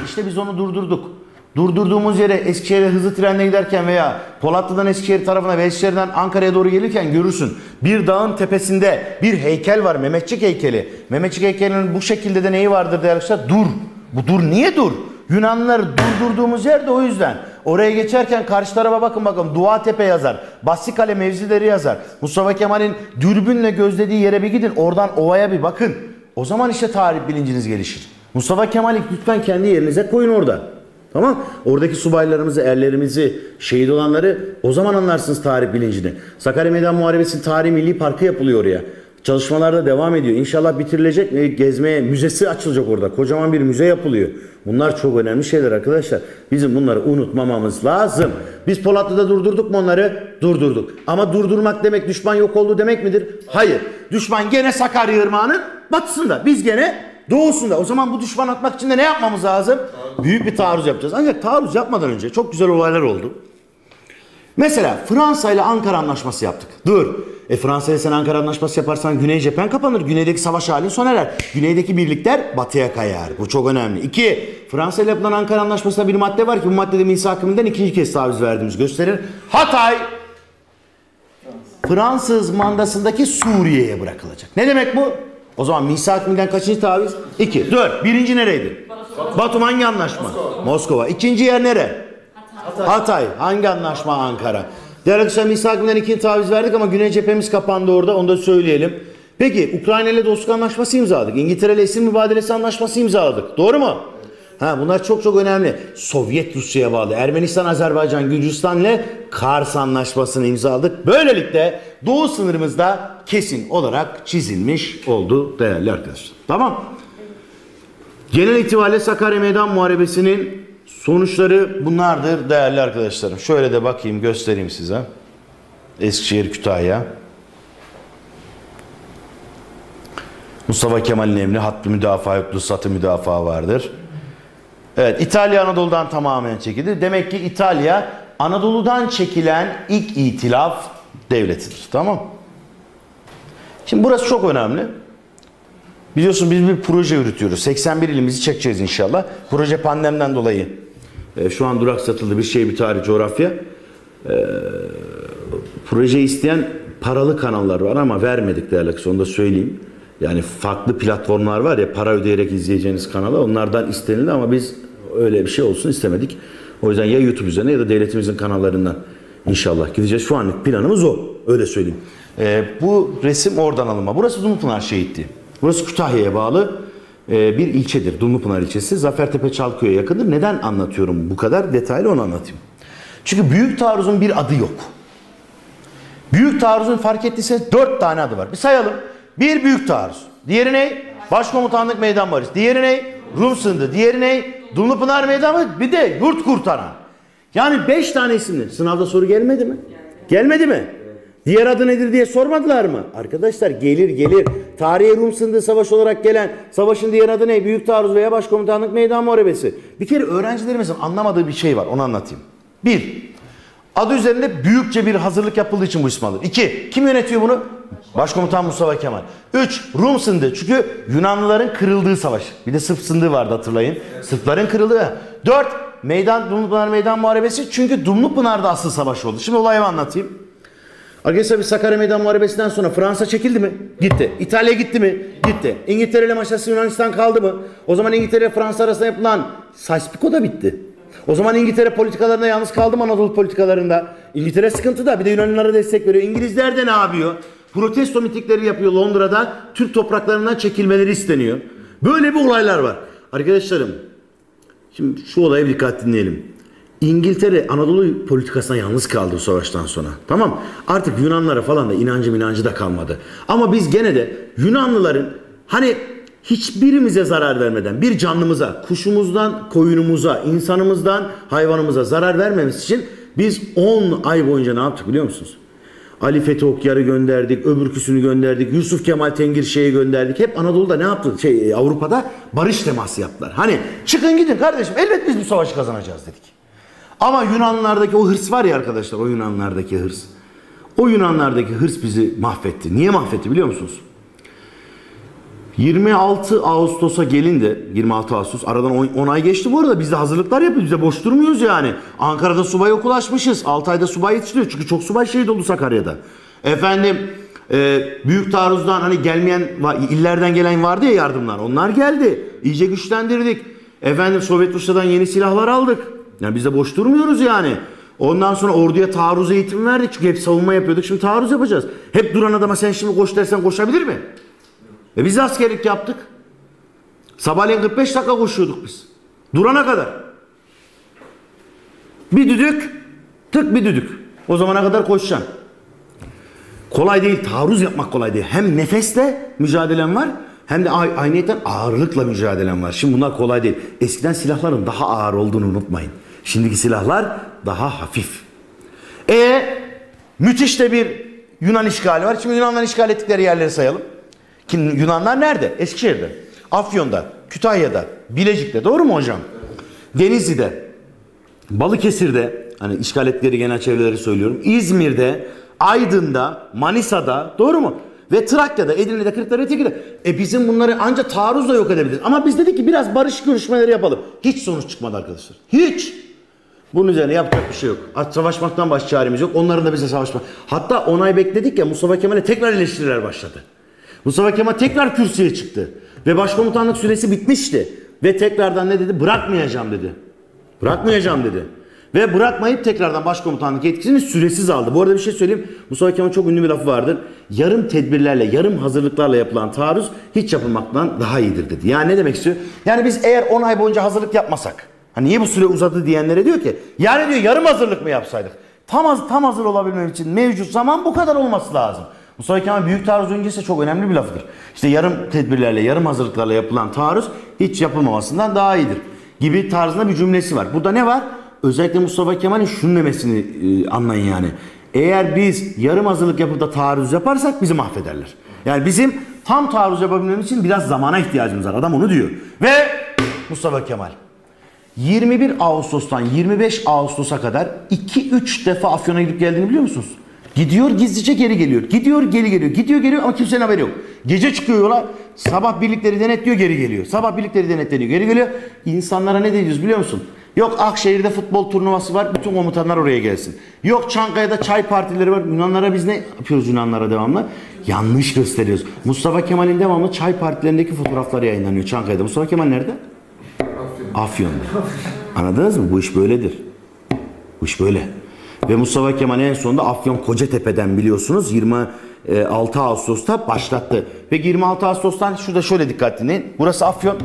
İşte biz onu durdurduk. Durdurduğumuz yere Eskişehir'e hızlı trenle giderken veya Polatlı'dan Eskişehir tarafına ve Eskişehir'den Ankara'ya doğru gelirken görürsün. Bir dağın tepesinde bir heykel var. Mehmetçik heykeli. Mehmetçik heykelinin bu şekilde de neyi vardır değerli arkadaşlar? Dur. Bu dur niye dur? Yunanlıları durdurduğumuz yer de o yüzden. Oraya geçerken karşı tarafa bakın bakın Dua Tepe yazar. Bassikale mevzileri yazar. Mustafa Kemal'in dürbünle gözlediği yere bir gidin. Oradan ovaya bir bakın. O zaman işte tarih bilinciniz gelişir. Mustafa Kemal'i lütfen kendi yerinize koyun orada. Tamam? Oradaki subaylarımızı, erlerimizi, şehit olanları o zaman anlarsınız tarih bilincini. Sakarya Meydan Muharebesi Tarihi Milli Parkı yapılıyor oraya. Çalışmalar da devam ediyor. İnşallah bitirilecek. Gezmeye müzesi açılacak orada. Kocaman bir müze yapılıyor. Bunlar çok önemli şeyler arkadaşlar. Bizim bunları unutmamamız lazım. Biz Polatlı'da durdurduk mu onları? Durdurduk. Ama durdurmak demek düşman yok oldu demek midir? Hayır. Düşman gene Sakarya Irmağı'nın batısında. Biz gene doğusunda. O zaman bu düşman atmak için de ne yapmamız lazım? Büyük bir taarruz yapacağız. Ancak taarruz yapmadan önce çok güzel olaylar oldu. Mesela Fransa ile Ankara Anlaşması yaptık. Dur. E Fransa ile sen Ankara Anlaşması yaparsan Güney cephen kapanır. Güneydeki savaş halin sona erer. Güneydeki birlikler batıya kayar. Bu çok önemli. İki, Fransa ile yapılan Ankara Anlaşması'nda bir madde var ki bu maddede misak-ı ikinci kez taviz verdiğimiz gösterir. Hatay Fransız mandasındaki Suriye'ye bırakılacak. Ne demek bu? O zaman misak-ı kaçıncı taviz? İki. Dört. Birinci nereydi? Batum hangi anlaşma? Moskova. Moskova. İkinci yer nere? Hatay. Hatay. Hangi anlaşma Ankara? Değerli arkadaşlar misak-ı ikinci taviz verdik ama Güney cephemiz kapandı orada. Onu da söyleyelim. Peki Ukrayna ile dostluk anlaşması imzaladık. İngiltere ile esir mübadelesi anlaşması imzaladık. Doğru mu? Ha, bunlar çok çok önemli. Sovyet Rusya'ya bağlı. Ermenistan, Azerbaycan, Gürcistan ile Kars Anlaşması'nı imzaladık. Böylelikle doğu sınırımızda kesin olarak çizilmiş oldu değerli arkadaşlar. Tamam. Genel itibariyle Sakarya Meydan Muharebesi'nin sonuçları bunlardır değerli arkadaşlarım. Şöyle de bakayım göstereyim size. Eskişehir Kütahya. Mustafa Kemal'in emri hattı müdafaa yoktu, satı müdafaa vardır. Evet İtalya Anadolu'dan tamamen çekildi. Demek ki İtalya Anadolu'dan çekilen ilk itilaf devletidir. Tamam Şimdi burası çok önemli. Biliyorsun biz bir proje yürütüyoruz. 81 ilimizi çekeceğiz inşallah. Proje pandemiden dolayı e, şu an durak satıldı bir şey bir tarih coğrafya. E, proje isteyen paralı kanallar var ama vermedik değerli onu da söyleyeyim. Yani farklı platformlar var ya para ödeyerek izleyeceğiniz kanala onlardan istenildi ama biz öyle bir şey olsun istemedik. O yüzden ya YouTube üzerine ya da devletimizin kanallarından inşallah gideceğiz. Şu anlık planımız o. Öyle söyleyeyim. Ee, bu resim oradan alınma. Burası Dumlupınar Şehitliği. Burası Kütahya'ya bağlı e, bir ilçedir. Dumlupınar ilçesi. Zafertepe Çalköy'e yakındır. Neden anlatıyorum bu kadar detaylı onu anlatayım. Çünkü büyük taarruzun bir adı yok. Büyük taarruzun fark ettiyse dört tane adı var. Bir sayalım. Bir büyük taarruz. Diğeri ne? Başkomutanlık meydan barış. Diğeri ne? Rum sındı. Diğeri ne? Dumlupınar meydan Bir de yurt kurtaran. Yani beş tane isimli. Sınavda soru gelmedi mi? Gelmedi mi? Diğer adı nedir diye sormadılar mı? Arkadaşlar gelir gelir. Tarihe Rum sındığı savaş olarak gelen savaşın diğer adı ne? Büyük taarruz veya başkomutanlık meydan muharebesi. Bir kere öğrencilerimizin anlamadığı bir şey var. Onu anlatayım. Bir, adı üzerinde büyükçe bir hazırlık yapıldığı için bu ismi alır. İki, kim yönetiyor bunu? Başkomutan Mustafa Kemal. Üç, Rum sındı. Çünkü Yunanlıların kırıldığı savaş. Bir de Sırp sındığı vardı hatırlayın. Evet. Sırpların kırıldığı. Dört, Meydan Dumlupınar Meydan Muharebesi. Çünkü Dumlupınar'da asıl savaş oldu. Şimdi olayı anlatayım. Arkadaşlar bir Sakarya Meydan Muharebesi'nden sonra Fransa çekildi mi? Gitti. İtalya gitti mi? Gitti. İngiltere ile maçası Yunanistan kaldı mı? O zaman İngiltere ile Fransa arasında yapılan Saspiko da bitti. O zaman İngiltere politikalarında yalnız kaldı mı Anadolu politikalarında? İngiltere sıkıntıda bir de Yunanlılara destek veriyor. İngilizler de ne yapıyor? Protesto mitikleri yapıyor Londra'da. Türk topraklarından çekilmeleri isteniyor. Böyle bir olaylar var. Arkadaşlarım şimdi şu olaya bir dikkat dinleyelim. İngiltere Anadolu politikasına yalnız kaldı savaştan sonra. Tamam Artık Yunanlara falan da inancım inancı da kalmadı. Ama biz gene de Yunanlıların hani hiçbirimize zarar vermeden bir canlımıza, kuşumuzdan koyunumuza, insanımızdan hayvanımıza zarar vermemiz için biz 10 ay boyunca ne yaptık biliyor musunuz? Ali Fethi Okyar'ı gönderdik, öbürküsünü gönderdik, Yusuf Kemal Tengirşehir'i gönderdik. Hep Anadolu'da ne yaptı? Şey, Avrupa'da barış teması yaptılar. Hani çıkın gidin kardeşim elbet biz bu savaşı kazanacağız dedik. Ama Yunanlardaki o hırs var ya arkadaşlar o Yunanlardaki hırs. O Yunanlardaki hırs bizi mahvetti. Niye mahvetti biliyor musunuz? 26 Ağustos'a gelin de 26 Ağustos aradan 10 ay geçti bu arada biz de hazırlıklar yapıyoruz. Biz de boş durmuyoruz yani. Ankara'da subay okul açmışız. Altay'da subay yetiştiriyor. Çünkü çok subay şehit oldu Sakarya'da. Efendim e, büyük taarruzdan hani gelmeyen illerden gelen vardı ya yardımlar. Onlar geldi. İyice güçlendirdik. Efendim Sovyet Rusya'dan yeni silahlar aldık. Yani biz de boş durmuyoruz yani. Ondan sonra orduya taarruz eğitimi verdik. Çünkü hep savunma yapıyorduk. Şimdi taarruz yapacağız. Hep duran adama sen şimdi koş dersen koşabilir mi? E biz askerlik yaptık. Sabahleyin 45 dakika koşuyorduk biz. Durana kadar. Bir düdük, tık bir düdük. O zamana kadar koşacaksın. Kolay değil, taarruz yapmak kolay değil. Hem nefesle mücadelem var hem de aynıyeten ağırlıkla mücadelem var. Şimdi bunlar kolay değil. Eskiden silahların daha ağır olduğunu unutmayın. Şimdiki silahlar daha hafif. E müthiş de bir Yunan işgali var. Şimdi Yunanlar işgal ettikleri yerleri sayalım. Kim Yunanlar nerede? Eskişehir'de, Afyon'da, Kütahya'da, Bilecik'te. Doğru mu hocam? Denizli'de, Balıkesir'de, hani işgal ettikleri genel çevreleri söylüyorum. İzmir'de, Aydın'da, Manisa'da, doğru mu? Ve Trakya'da, Edirne'de, Kırklareli'de, Tekirdağ. E bizim bunları ancak taarruzla yok edebiliriz. Ama biz dedik ki biraz barış görüşmeleri yapalım. Hiç sonuç çıkmadı arkadaşlar. Hiç. Bunun üzerine yapacak bir şey yok. Savaşmaktan başka çaremiz yok. Onların da bize savaşmak. Hatta onay bekledik ya Mustafa Kemal'e tekrar eleştiriler başladı. Mustafa Kemal tekrar kürsüye çıktı. Ve başkomutanlık süresi bitmişti. Ve tekrardan ne dedi? Bırakmayacağım dedi. Bırakmayacağım dedi. Ve bırakmayıp tekrardan başkomutanlık yetkisini süresiz aldı. Bu arada bir şey söyleyeyim. Mustafa Kemal çok ünlü bir lafı vardır. Yarım tedbirlerle, yarım hazırlıklarla yapılan taarruz hiç yapılmaktan daha iyidir dedi. Yani ne demek istiyor? Yani biz eğer 10 ay boyunca hazırlık yapmasak. Hani niye bu süre uzadı diyenlere diyor ki. Yani diyor yarım hazırlık mı yapsaydık? Tam, tam hazır olabilmem için mevcut zaman bu kadar olması lazım. Mustafa Kemal büyük taarruz öncesi çok önemli bir lafıdır. İşte yarım tedbirlerle, yarım hazırlıklarla yapılan taarruz hiç yapılmamasından daha iyidir. Gibi tarzında bir cümlesi var. Burada ne var? Özellikle Mustafa Kemal'in şunu demesini e, anlayın yani. Eğer biz yarım hazırlık yapıp da taarruz yaparsak bizi mahvederler. Yani bizim tam taarruz yapabilmemiz için biraz zamana ihtiyacımız var. Adam onu diyor. Ve Mustafa Kemal 21 Ağustos'tan 25 Ağustos'a kadar 2-3 defa Afyon'a gidip geldiğini biliyor musunuz? Gidiyor gizlice geri geliyor. Gidiyor geri geliyor. Gidiyor geliyor ama kimsenin haberi yok. Gece çıkıyor yola. Sabah birlikleri denetliyor geri geliyor. Sabah birlikleri denetleniyor geri geliyor. İnsanlara ne diyoruz biliyor musun? Yok Akşehir'de futbol turnuvası var. Bütün komutanlar oraya gelsin. Yok Çankaya'da çay partileri var. Yunanlara biz ne yapıyoruz Yunanlara devamlı? Yanlış gösteriyoruz. Mustafa Kemal'in devamlı çay partilerindeki fotoğrafları yayınlanıyor Çankaya'da. Mustafa Kemal nerede? Afyon'da. Anladınız mı? Bu iş böyledir. Bu iş böyle. Ve Mustafa Kemal en sonunda Afyon Kocatepe'den biliyorsunuz 26 Ağustos'ta başlattı. Peki 26 Ağustos'tan şurada şöyle dikkat dinleyin. Burası Afyon,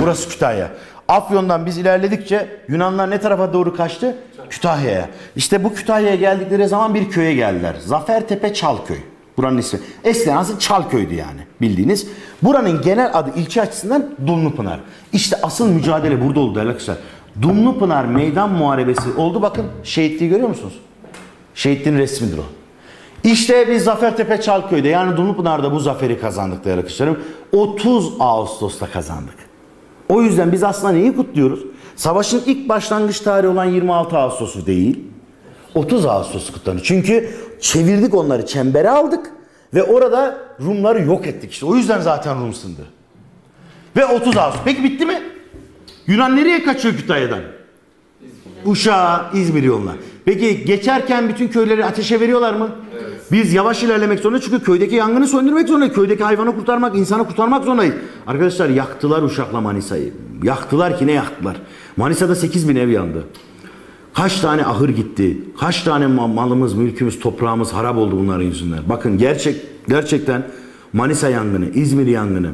burası Kütahya. Afyon'dan biz ilerledikçe Yunanlar ne tarafa doğru kaçtı? Kütahya'ya. İşte bu Kütahya'ya geldikleri zaman bir köye geldiler. Zafertepe Çalköy. Buranın ismi. Eskiden aslında Çalköy'dü yani bildiğiniz. Buranın genel adı ilçe açısından Dumlupınar. İşte asıl mücadele burada oldu arkadaşlar. Dumlupınar meydan muharebesi oldu bakın. Şehitliği görüyor musunuz? Şehitliğin resmidir o. İşte biz Zafertepe Çalköy'de yani Dumlupınar'da bu zaferi kazandık değerli arkadaşlarım. 30 Ağustos'ta kazandık. O yüzden biz aslında neyi kutluyoruz? Savaşın ilk başlangıç tarihi olan 26 Ağustos'u değil, 30 Ağustos kutlanıyor. Çünkü çevirdik onları, çembere aldık ve orada Rumları yok ettik işte. O yüzden zaten Rum sındı. Ve 30 Ağustos. Peki bitti mi? Yunan nereye kaçıyor Kütahya'dan? Uşağa, İzmir yoluna. Peki geçerken bütün köyleri ateşe veriyorlar mı? Biz yavaş ilerlemek zorunda çünkü köydeki yangını söndürmek zorundayız. Köydeki hayvanı kurtarmak, insanı kurtarmak zorundayız. Arkadaşlar yaktılar Uşak'la Manisa'yı. Yaktılar ki ne yaktılar? Manisa'da 8 bin ev yandı. Kaç tane ahır gitti? Kaç tane ma- malımız, mülkümüz, toprağımız harap oldu bunların yüzünden? Bakın gerçek gerçekten Manisa yangını, İzmir yangını.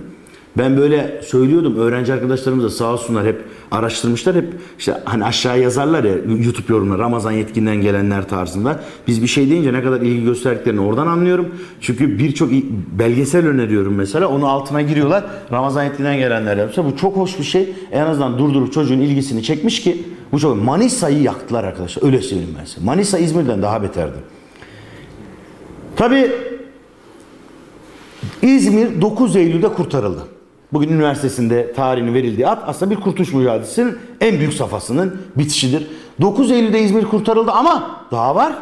Ben böyle söylüyordum. Öğrenci arkadaşlarımız da sağ olsunlar hep araştırmışlar. Hep işte hani aşağı yazarlar ya YouTube yorumları Ramazan yetkinden gelenler tarzında. Biz bir şey deyince ne kadar ilgi gösterdiklerini oradan anlıyorum. Çünkü birçok belgesel öneriyorum mesela. Onun altına giriyorlar. Ramazan yetkinden gelenler yapmışlar. Bu çok hoş bir şey. En azından durdurup çocuğun ilgisini çekmiş ki bu çok Manisa'yı yaktılar arkadaşlar. Öyle söyleyeyim ben size. Manisa İzmir'den daha beterdi. Tabii İzmir 9 Eylül'de kurtarıldı. Bugün üniversitesinde tarihini verildiği at aslında bir kurtuluş mücadelesinin en büyük safhasının bitişidir. 9 Eylül'de İzmir kurtarıldı ama daha var.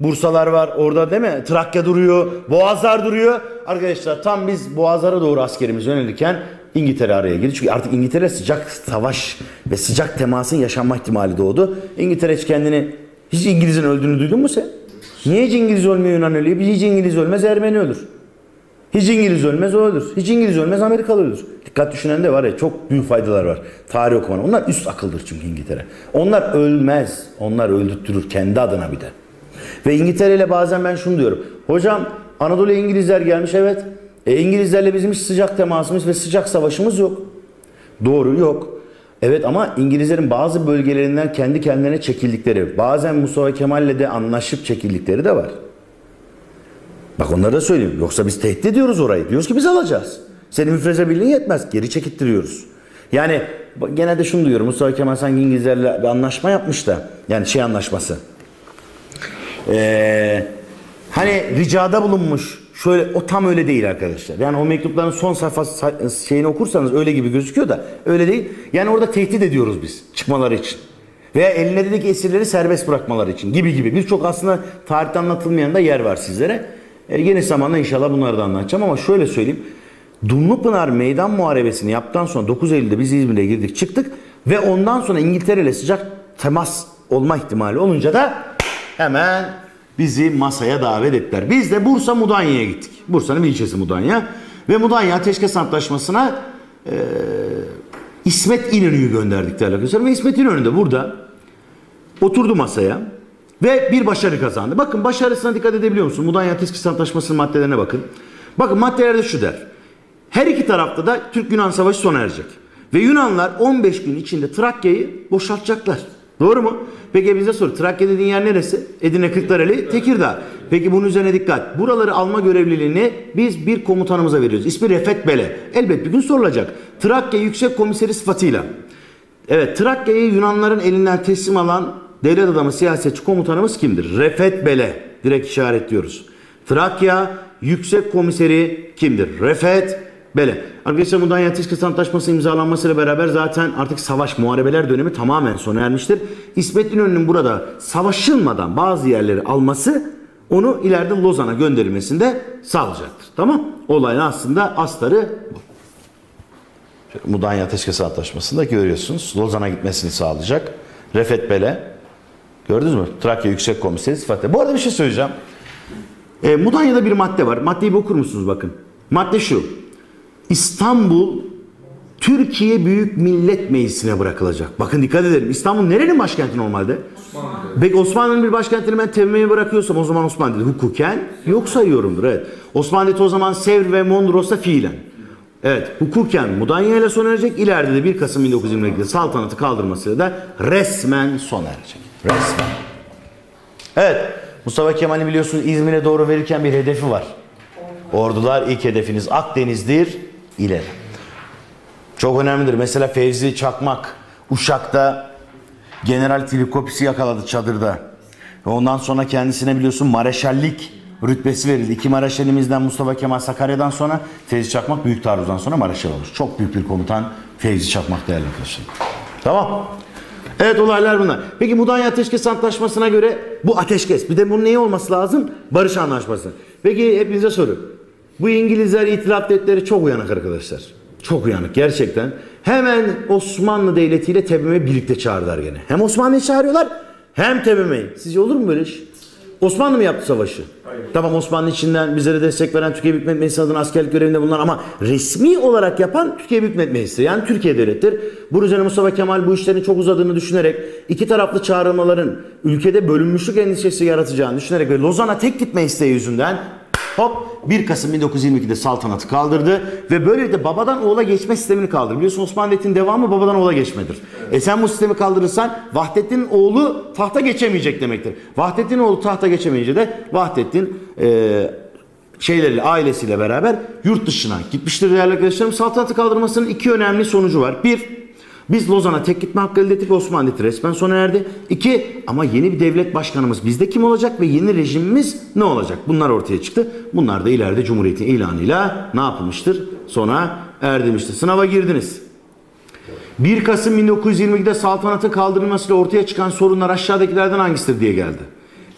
Bursalar var orada değil mi? Trakya duruyor, Boğazlar duruyor. Arkadaşlar tam biz Boğazlara doğru askerimiz yönelirken İngiltere araya girdi. Çünkü artık İngiltere sıcak savaş ve sıcak temasın yaşanma ihtimali doğdu. İngiltere hiç kendini, hiç İngiliz'in öldüğünü duydun mu sen? Niye hiç İngiliz ölmüyor Yunan ölüyor? Hiç İngiliz ölmez Ermeni ölür. Hiç İngiliz ölmez o ölür. Hiç İngiliz ölmez Amerikalı ölür. Dikkat düşünen de var ya çok büyük faydalar var. Tarih okumanın. Onlar üst akıldır çünkü İngiltere. Onlar ölmez. Onlar öldürtürür kendi adına bir de. Ve İngiltere ile bazen ben şunu diyorum. Hocam Anadolu'ya İngilizler gelmiş evet. E, İngilizlerle bizim hiç sıcak temasımız ve sıcak savaşımız yok. Doğru yok. Evet ama İngilizlerin bazı bölgelerinden kendi kendilerine çekildikleri, bazen Mustafa Kemal'le de anlaşıp çekildikleri de var. Bak onları da söyleyeyim. Yoksa biz tehdit ediyoruz orayı. Diyoruz ki biz alacağız. Senin müfreze birliğin yetmez. Geri çekittiriyoruz. Yani bak genelde şunu duyuyorum. Mustafa Kemal sanki İngilizlerle bir anlaşma yapmış da. Yani şey anlaşması. Ee, hani ricada bulunmuş. Şöyle o tam öyle değil arkadaşlar. Yani o mektupların son sayfa say- şeyini okursanız öyle gibi gözüküyor da öyle değil. Yani orada tehdit ediyoruz biz çıkmaları için. Veya ellerindeki esirleri serbest bırakmaları için gibi gibi. Birçok aslında tarihte anlatılmayan da yer var sizlere. E, geniş zamanda inşallah bunları da anlatacağım ama şöyle söyleyeyim. Dumlupınar meydan muharebesini yaptıktan sonra 9 Eylül'de biz İzmir'e girdik çıktık ve ondan sonra İngiltere ile sıcak temas olma ihtimali olunca da hemen bizi masaya davet ettiler. Biz de Bursa Mudanya'ya gittik. Bursa'nın bir ilçesi Mudanya ve Mudanya Ateşkes Antlaşması'na e, İsmet İnönü'yü gönderdik değerli arkadaşlar. Ve İsmet İnönü de burada oturdu masaya ve bir başarı kazandı. Bakın başarısına dikkat edebiliyor musun? Mudanya Ateşkes Antlaşması'nın maddelerine bakın. Bakın maddelerde şu der. Her iki tarafta da Türk-Yunan Savaşı sona erecek. Ve Yunanlar 15 gün içinde Trakya'yı boşaltacaklar. Doğru mu? Peki bize sor. Trakya dediğin yer neresi? Edirne, Kırklareli, Tekirdağ. Peki bunun üzerine dikkat. Buraları alma görevliliğini biz bir komutanımıza veriyoruz. İsmi Refet Bele. Elbet bir gün sorulacak. Trakya Yüksek Komiseri sıfatıyla. Evet Trakya'yı Yunanların elinden teslim alan devlet adamı siyasetçi komutanımız kimdir? Refet Bele. Direkt işaretliyoruz. Trakya Yüksek Komiseri kimdir? Refet Bele. Arkadaşlar Mudanya Ateşkes Antlaşması imzalanmasıyla beraber zaten artık savaş muharebeler dönemi tamamen sona ermiştir. İsmet İnönü'nün burada savaşılmadan bazı yerleri alması onu ileride Lozan'a gönderilmesini de sağlayacaktır. Tamam? Olayın aslında astarı bu. Mudanya Ateşkes Antlaşması'nda görüyorsunuz. Lozan'a gitmesini sağlayacak. Refet Bele. Gördünüz mü? Trakya Yüksek Komiseri sıfatı. Bu arada bir şey söyleyeceğim. E, Mudanya'da bir madde var. Maddeyi bir okur musunuz bakın. Madde şu. İstanbul Türkiye Büyük Millet Meclisi'ne bırakılacak. Bakın dikkat edelim. İstanbul nerenin başkenti normalde? Osmanlı. Peki Osmanlı'nın bir başkentini ben tevmeye bırakıyorsam o zaman Osmanlı dedi. Hukuken yok sayıyorumdur. Evet. Osmanlı o zaman Sevr ve Mondros'ta fiilen. Evet. Hukuken Mudanya ile sona erecek. İleride de 1 Kasım 1922'de saltanatı kaldırmasıyla da resmen sona erecek. Resmen. Evet. Mustafa Kemal'i biliyorsunuz İzmir'e doğru verirken bir hedefi var. Ordular ilk hedefiniz Akdeniz'dir. İleri. Çok önemlidir. Mesela Fevzi Çakmak Uşak'ta General Filipkopis'i yakaladı çadırda. Ondan sonra kendisine biliyorsun mareşallik rütbesi verildi. İki mareşalimizden Mustafa Kemal Sakarya'dan sonra Fevzi Çakmak Büyük Taarruz'dan sonra mareşal olmuş. Çok büyük bir komutan Fevzi Çakmak değerli arkadaşlar. Tamam. Evet olaylar bunlar. Peki Mudanya Ateşkes Antlaşması'na göre bu ateşkes. Bir de bunun neyi olması lazım? Barış Anlaşması. Peki hepinize soru. Bu İngilizler itiraf devletleri çok uyanık arkadaşlar. Çok uyanık gerçekten. Hemen Osmanlı Devleti ile TBMM'i birlikte çağırdılar gene. Hem Osmanlı'yı çağırıyorlar hem TBMM'yi. Sizce olur mu böyle iş? Osmanlı mı yaptı savaşı? Hayır. Tamam Osmanlı içinden bizlere destek veren Türkiye Büyük Millet Meclisi adına askerlik görevinde bulunan ama resmi olarak yapan Türkiye Büyük Millet Meclisi. Yani Türkiye Devlettir. Bu üzerine Mustafa Kemal bu işlerin çok uzadığını düşünerek iki taraflı çağrılmaların ülkede bölünmüşlük endişesi yaratacağını düşünerek ve Lozan'a tek gitme isteği yüzünden Hop 1 Kasım 1922'de saltanatı kaldırdı ve böyle de babadan oğula geçme sistemini kaldırdı. Biliyorsun Osmanlı Devleti'nin devamı babadan oğula geçmedir. Evet. E sen bu sistemi kaldırırsan Vahdettin oğlu tahta geçemeyecek demektir. Vahdettin oğlu tahta geçemeyince de Vahdettin e, şeyleriyle ailesiyle beraber yurt dışına gitmiştir değerli arkadaşlarım. Saltanatı kaldırmasının iki önemli sonucu var. Bir, biz Lozan'a tek gitme hakkı elde ettik Osmanlı resmen sona erdi. İki, ama yeni bir devlet başkanımız bizde kim olacak ve yeni rejimimiz ne olacak? Bunlar ortaya çıktı. Bunlar da ileride Cumhuriyet'in ilanıyla ne yapılmıştır? Sona erdirmiştir. Sınava girdiniz. 1 Kasım 1922'de saltanatın kaldırılmasıyla ortaya çıkan sorunlar aşağıdakilerden hangisidir diye geldi.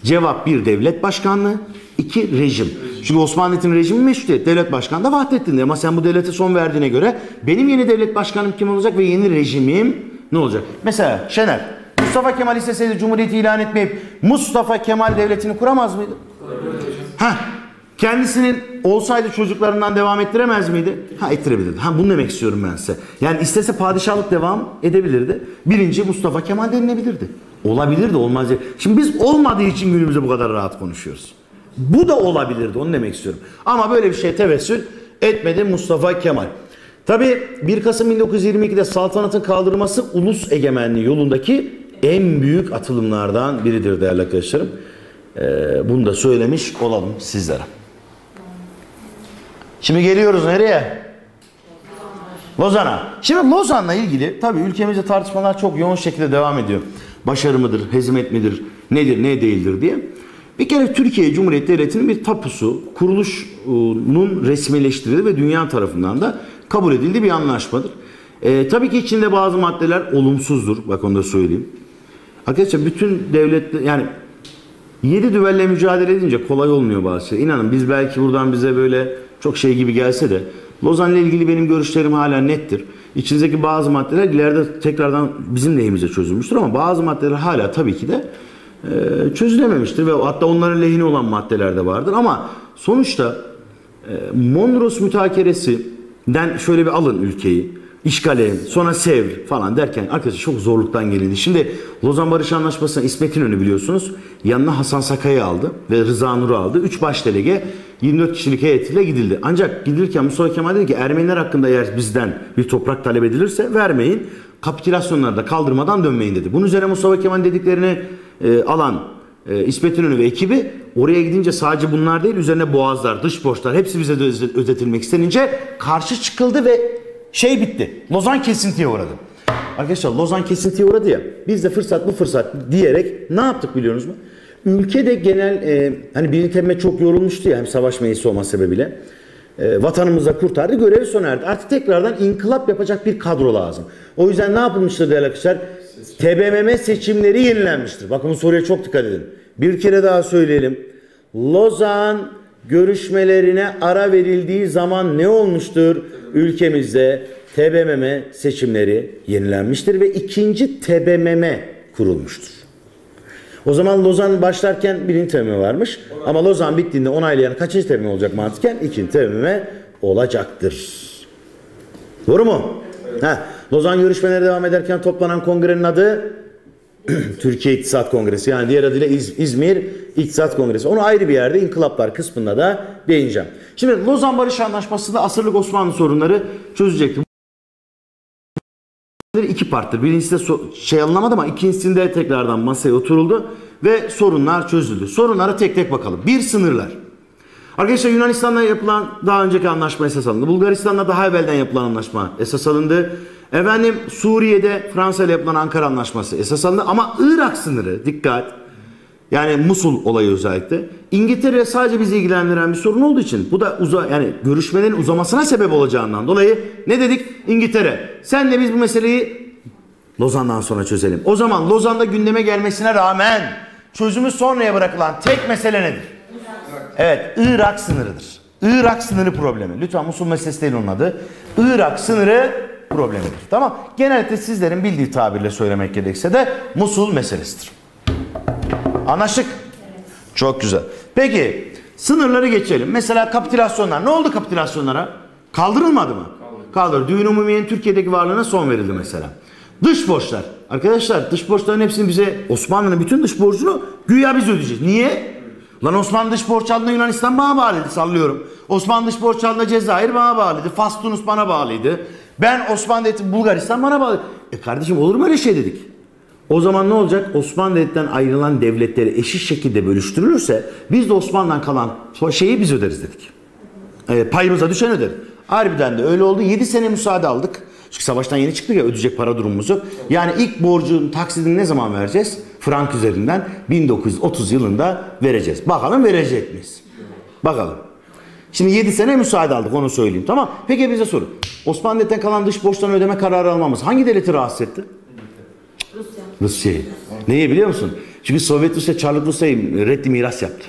Cevap bir devlet başkanlığı, iki rejim. Çünkü Osmanlı Devleti'nin rejimi meşrutiyet. Devlet başkanı da Vahdettin ama sen bu devlete son verdiğine göre benim yeni devlet başkanım kim olacak ve yeni rejimim ne olacak? Mesela Şener, Mustafa Kemal isteseydi Cumhuriyeti ilan etmeyip Mustafa Kemal devletini kuramaz mıydı? Ha, kendisinin olsaydı çocuklarından devam ettiremez miydi? Ha ettirebilirdi. Ha bunu demek istiyorum ben size. Yani istese padişahlık devam edebilirdi. Birinci Mustafa Kemal denilebilirdi. Olabilir de olmaz. Şimdi biz olmadığı için günümüzde bu kadar rahat konuşuyoruz. Bu da olabilirdi onu demek istiyorum. Ama böyle bir şey tevessül etmedi Mustafa Kemal. Tabi 1 Kasım 1922'de saltanatın kaldırılması ulus egemenliği yolundaki en büyük atılımlardan biridir değerli arkadaşlarım. Ee, bunu da söylemiş olalım sizlere. Şimdi geliyoruz nereye? Lozan'a. Şimdi Lozan'la ilgili tabi ülkemizde tartışmalar çok yoğun şekilde devam ediyor. Başarı mıdır, hizmet midir, nedir, ne değildir diye. Bir kere Türkiye Cumhuriyeti Devleti'nin bir tapusu, kuruluşunun resmileştirildi ve dünya tarafından da kabul edildiği bir anlaşmadır. E, tabii ki içinde bazı maddeler olumsuzdur. Bak onu da söyleyeyim. Arkadaşlar bütün devletler yani yedi düvelle mücadele edince kolay olmuyor bazı şey. İnanın biz belki buradan bize böyle çok şey gibi gelse de Lozan ile ilgili benim görüşlerim hala nettir. İçinizdeki bazı maddeler ileride tekrardan bizim lehimize çözülmüştür ama bazı maddeler hala tabii ki de çözülememiştir ve hatta onların lehine olan maddeler de vardır ama sonuçta e, Mondros mütakeresinden şöyle bir alın ülkeyi işgale, sonra sev falan derken arkadaşlar çok zorluktan gelindi. Şimdi Lozan Barış Anlaşması'na İsmet İnönü biliyorsunuz yanına Hasan Sakay'ı aldı ve Rıza Nur'u aldı. 3 baş delege 24 kişilik heyetiyle gidildi. Ancak gidilirken Mustafa Kemal dedi ki Ermeniler hakkında eğer bizden bir toprak talep edilirse vermeyin. Kapitülasyonları da kaldırmadan dönmeyin dedi. Bunun üzerine Mustafa Kemal dediklerini e, alan e, İsmet İnönü ve ekibi oraya gidince sadece bunlar değil üzerine boğazlar, dış borçlar hepsi bize de ödetilmek istenince karşı çıkıldı ve şey bitti. Lozan kesintiye uğradı. Arkadaşlar Lozan kesintiye uğradı ya. Biz de fırsat bu fırsat diyerek ne yaptık biliyorsunuz mu? Ülkede genel e, hani birinci temme çok yorulmuştu ya hem savaş meclisi olma sebebiyle. E, vatanımıza kurtardı, görevi sona erdi. Artık tekrardan inkılap yapacak bir kadro lazım. O yüzden ne yapılmıştır değerli arkadaşlar? TBMM seçimleri yenilenmiştir. Bakın bu soruya çok dikkat edin. Bir kere daha söyleyelim. Lozan görüşmelerine ara verildiği zaman ne olmuştur? Ülkemizde TBMM seçimleri yenilenmiştir ve ikinci TBMM kurulmuştur. O zaman Lozan başlarken birinci TBMM varmış ama Lozan bittiğinde onaylayan kaçıncı TBMM olacak mantıken? ikinci TBMM olacaktır. Doğru mu? Evet. Ha, Lozan görüşmeleri devam ederken toplanan kongrenin adı Türkiye İktisat Kongresi yani diğer adıyla İz, İzmir İktisat Kongresi. Onu ayrı bir yerde inkılaplar kısmında da değineceğim. Şimdi Lozan Barış Anlaşması da asırlık Osmanlı sorunları çözecekti. iki parttır. Birincisi de so şey alınamadı ama ikincisinde tekrardan masaya oturuldu ve sorunlar çözüldü. Sorunlara tek tek bakalım. Bir sınırlar. Arkadaşlar Yunanistan'la yapılan daha önceki anlaşma esas alındı. Bulgaristan'la daha evvelden yapılan anlaşma esas alındı. Efendim Suriye'de Fransa ile yapılan Ankara Anlaşması esas alındı ama Irak sınırı dikkat. Yani Musul olayı özellikle. İngiltere sadece bizi ilgilendiren bir sorun olduğu için bu da uza yani görüşmelerin uzamasına sebep olacağından dolayı ne dedik? İngiltere sen de biz bu meseleyi Lozan'dan sonra çözelim. O zaman Lozan'da gündeme gelmesine rağmen çözümü sonraya bırakılan tek mesele nedir? Evet Irak sınırıdır. Irak sınırı problemi. Lütfen Musul meselesi değil onun adı. Irak sınırı problemidir. Tamam. Genellikle sizlerin bildiği tabirle söylemek gerekse de Musul meselesidir. Anlaştık. Çok güzel. Peki sınırları geçelim. Mesela kapitülasyonlar. Ne oldu kapitülasyonlara? Kaldırılmadı mı? Kaldır. Düğün umumiyenin Türkiye'deki varlığına son verildi mesela. Dış borçlar. Arkadaşlar dış borçların hepsini bize Osmanlı'nın bütün dış borcunu güya biz ödeyeceğiz. Niye? Lan Osmanlı dış borç aldığında Yunanistan bana bağlıydı sallıyorum. Osmanlı dış borç aldığında Cezayir bana bağlıydı. Fas Tunus bana bağlıydı. Ben Osmanlı devleti Bulgaristan bana bağlı. E kardeşim olur mu öyle şey dedik. O zaman ne olacak? Osmanlı devletinden ayrılan devletleri eşit şekilde bölüştürülürse biz de Osmanlı'dan kalan şeyi biz öderiz dedik. E, payımıza düşen öder. Harbiden de öyle oldu. 7 sene müsaade aldık. Çünkü savaştan yeni çıktık ya ödeyecek para durumumuz yok. Yani ilk borcun taksidini ne zaman vereceğiz? Frank üzerinden 1930 yılında vereceğiz. Bakalım verecek miyiz? Bakalım. Şimdi 7 sene müsaade aldık onu söyleyeyim tamam. Peki bize soru. Osmanlı devletinden kalan dış borçlarını ödeme kararı almamız hangi devleti rahatsız etti? Rusya. Rusya'yı. Neyi biliyor musun? Çünkü Sovyet Rusya Çarlık Rusya'yı reddi miras yaptı.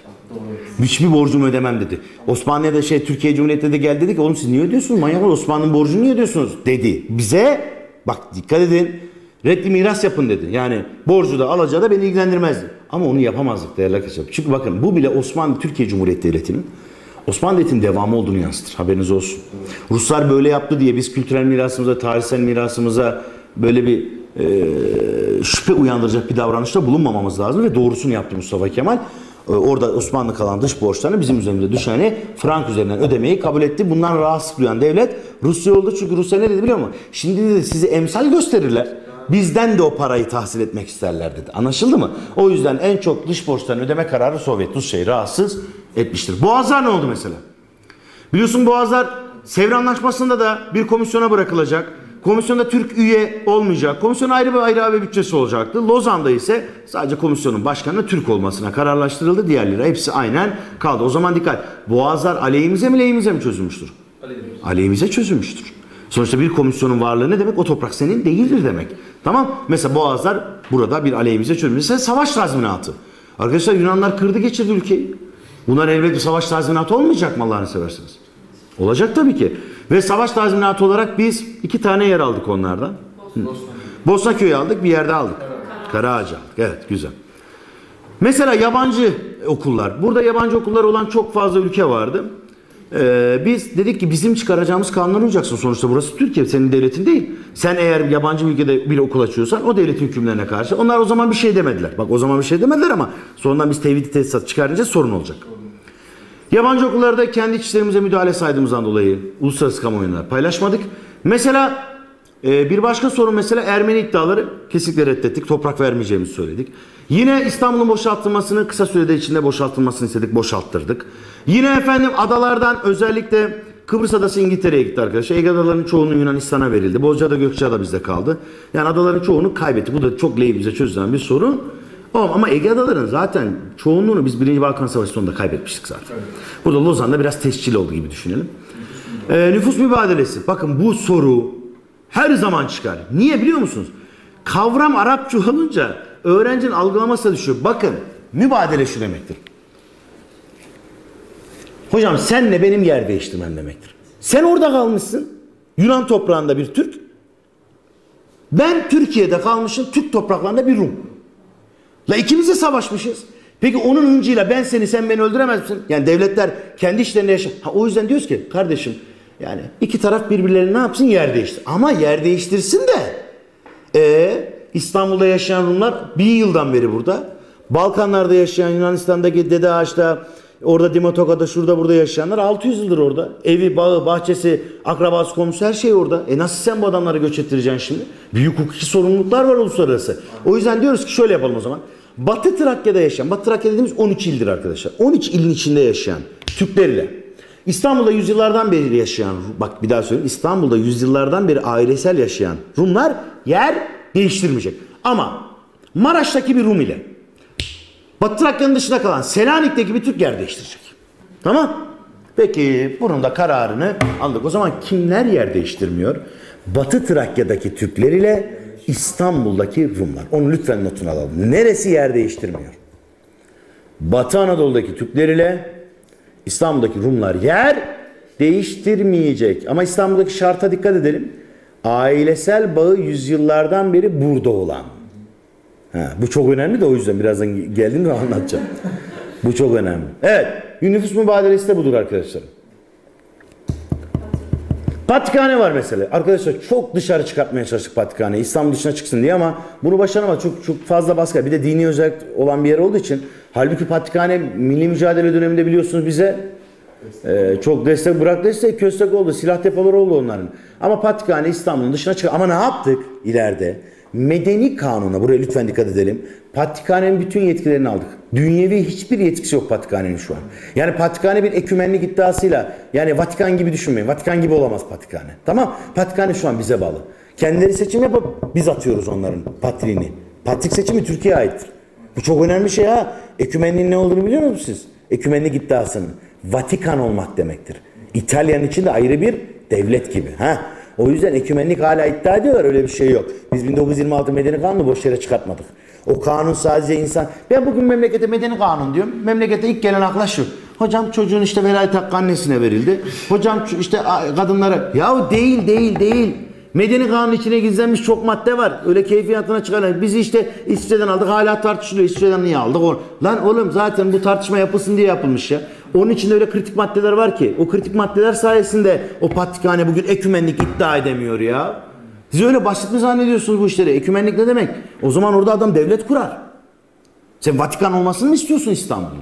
Hiçbir borcumu ödemem dedi. Osmanlı'ya da şey Türkiye Cumhuriyeti de geldi dedi ki oğlum siz niye ödüyorsunuz? Manyaklar Osmanlı'nın borcunu niye ödüyorsunuz? Dedi. Bize bak dikkat edin. Reddi miras yapın dedi. Yani borcu da alacağı da beni ilgilendirmezdi. Ama onu yapamazdık değerli arkadaşlar. Çünkü bakın bu bile Osmanlı Türkiye Cumhuriyeti Devleti'nin Osmanlı Devleti'nin devamı olduğunu yansıtır. Haberiniz olsun. Ruslar böyle yaptı diye biz kültürel mirasımıza, tarihsel mirasımıza böyle bir e, şüphe uyandıracak bir davranışta bulunmamamız lazım ve doğrusunu yaptı Mustafa Kemal. E, orada Osmanlı kalan dış borçlarını bizim üzerimize düşeni frank üzerinden ödemeyi kabul etti. Bundan rahatsız duyan devlet Rusya oldu. Çünkü Rusya ne dedi biliyor musun? Şimdi dedi sizi emsal gösterirler. Bizden de o parayı tahsil etmek isterler dedi. Anlaşıldı mı? O yüzden en çok dış borçlarını ödeme kararı Sovyet Rusya'yı rahatsız etmiştir. Boğazlar ne oldu mesela? Biliyorsun Boğazlar Sevr Anlaşması'nda da bir komisyona bırakılacak. Komisyonda Türk üye olmayacak. Komisyon ayrı bir ayrı bir bütçesi olacaktı. Lozan'da ise sadece komisyonun başkanı Türk olmasına kararlaştırıldı. Diğerleri hepsi aynen kaldı. O zaman dikkat. Boğazlar aleyhimize mi lehimize mi çözülmüştür? Aleyhimize çözülmüştür. Sonuçta bir komisyonun varlığı ne demek? O toprak senin değildir demek. Tamam? Mesela Boğazlar burada bir aleyhimize çözülmüş. Mesela savaş tazminatı. Arkadaşlar Yunanlar kırdı geçirdi ülkeyi. Bunlar elbette savaş tazminatı olmayacak mı Allah'ını seversiniz? Olacak tabii ki. Ve savaş tazminatı olarak biz iki tane yer aldık onlardan. Bosna Köyü aldık, bir yerde aldık. Karaağaç aldık. Evet, güzel. Mesela yabancı okullar. Burada yabancı okullar olan çok fazla ülke vardı. Ee, biz dedik ki bizim çıkaracağımız kanunlara uyacaksın. Sonuçta burası Türkiye, senin devletin değil. Sen eğer yabancı ülkede bir okul açıyorsan o devletin hükümlerine karşı. Onlar o zaman bir şey demediler. Bak o zaman bir şey demediler ama sonradan biz tevhid tesisat çıkarınca sorun olacak. Yabancı okullarda kendi işlerimize müdahale saydığımızdan dolayı uluslararası kamuoyuna paylaşmadık. Mesela e, bir başka sorun mesela Ermeni iddiaları kesinlikle reddettik. Toprak vermeyeceğimizi söyledik. Yine İstanbul'un boşaltılmasını kısa sürede içinde boşaltılmasını istedik. Boşalttırdık. Yine efendim adalardan özellikle Kıbrıs adası İngiltere'ye gitti arkadaşlar. Ege adalarının çoğunun Yunanistan'a verildi. Bozcaada Gökçeada bizde kaldı. Yani adaların çoğunu kaybetti. Bu da çok lehimize çözülen bir sorun. Ama Ege adalarının zaten çoğunluğunu biz 1. Balkan Savaşı sonunda kaybetmiştik zaten. Burada Lozan'da biraz tescil oldu gibi düşünelim. Ee, nüfus mübadelesi. Bakın bu soru her zaman çıkar. Niye biliyor musunuz? Kavram Arapça olunca öğrencinin algılaması da düşüyor. Bakın mübadele şu demektir. Hocam senle benim yer değiştirmem demektir. Sen orada kalmışsın. Yunan toprağında bir Türk. Ben Türkiye'de kalmışım. Türk topraklarında bir Rum. La ikimiz de savaşmışız. Peki onun hıncıyla ben seni sen beni öldüremez misin? Yani devletler kendi işlerinde yaşa. Ha, o yüzden diyoruz ki kardeşim yani iki taraf birbirlerini ne yapsın? Yer değiştir. Ama yer değiştirsin de e, İstanbul'da yaşayan Rumlar bir yıldan beri burada. Balkanlarda yaşayan Yunanistan'daki Dede Ağaç'ta orada Dimotoka'da şurada burada yaşayanlar 600 yıldır orada. Evi, bağı, bahçesi, akrabası, komşusu her şey orada. E nasıl sen bu adamları göç ettireceksin şimdi? Büyük hukuki sorumluluklar var uluslararası. O yüzden diyoruz ki şöyle yapalım o zaman. Batı Trakya'da yaşayan, Batı Trakya dediğimiz 13 ildir arkadaşlar. 13 ilin içinde yaşayan Türkler ile İstanbul'da yüzyıllardan beri yaşayan, bak bir daha söyleyeyim, İstanbul'da yüzyıllardan beri ailesel yaşayan Rumlar yer değiştirmeyecek. Ama Maraş'taki bir Rum ile Batı Trakya'nın dışında kalan Selanik'teki bir Türk yer değiştirecek. Tamam. Peki bunun da kararını aldık. O zaman kimler yer değiştirmiyor? Batı Trakya'daki Türkler ile İstanbul'daki Rumlar. Onu lütfen notunu alalım. Neresi yer değiştirmiyor? Batı Anadolu'daki Türkler ile İstanbul'daki Rumlar yer değiştirmeyecek. Ama İstanbul'daki şarta dikkat edelim. Ailesel bağı yüzyıllardan beri burada olan. Ha, bu çok önemli de o yüzden birazdan geldiğimde anlatacağım. bu çok önemli. Evet. Nüfus mübadelesi de budur arkadaşlar. Patikhane var mesela. Arkadaşlar çok dışarı çıkartmaya çalıştık patikhane. İstanbul dışına çıksın diye ama bunu başaramadık. Çok çok fazla baskı. Bir de dini özellik olan bir yer olduğu için. Halbuki patikhane milli mücadele döneminde biliyorsunuz bize e, çok destek bırak destek köstek oldu. Silah depoları oldu onların. Ama patikhane İstanbul'un dışına çıktı. Ama ne yaptık ileride? Medeni kanuna buraya lütfen dikkat edelim. Patrikhanenin bütün yetkilerini aldık. Dünyevi hiçbir yetkisi yok Patrikhanenin şu an. Yani Patrikhane bir ekümenlik iddiasıyla yani Vatikan gibi düşünmeyin. Vatikan gibi olamaz Patrikhane. Tamam? Patrikhane şu an bize bağlı. Kendileri seçim yapıp biz atıyoruz onların patriğini. Patrik seçimi Türkiye'ye aittir. Bu çok önemli şey ha. Ekümenliğin ne olduğunu biliyor musunuz siz? Ekümenlik iddiasının. Vatikan olmak demektir. İtalya'nın içinde ayrı bir devlet gibi. Ha? O yüzden ekümenlik hala iddia ediyorlar öyle bir şey yok. Biz 1926 Medeni Kanunu boş yere çıkartmadık. O kanun sadece insan. Ben bugün memlekete medeni kanun diyorum. Memlekete ilk gelen akla şu. Hocam çocuğun işte velayet hakkı annesine verildi. Hocam işte kadınlara. Ya değil değil değil. Medeni kanun içine gizlenmiş çok madde var. Öyle keyfiyatına çıkan. Biz işte İsviçre'den aldık hala tartışılıyor. İsviçre'den niye aldık? Lan oğlum zaten bu tartışma yapılsın diye yapılmış ya. Onun içinde öyle kritik maddeler var ki. O kritik maddeler sayesinde o patikhane bugün ekümenlik iddia edemiyor ya. Siz öyle basit mi zannediyorsunuz bu işleri? Ekümenlik ne demek? O zaman orada adam devlet kurar. Sen Vatikan olmasını mı istiyorsun İstanbul'un?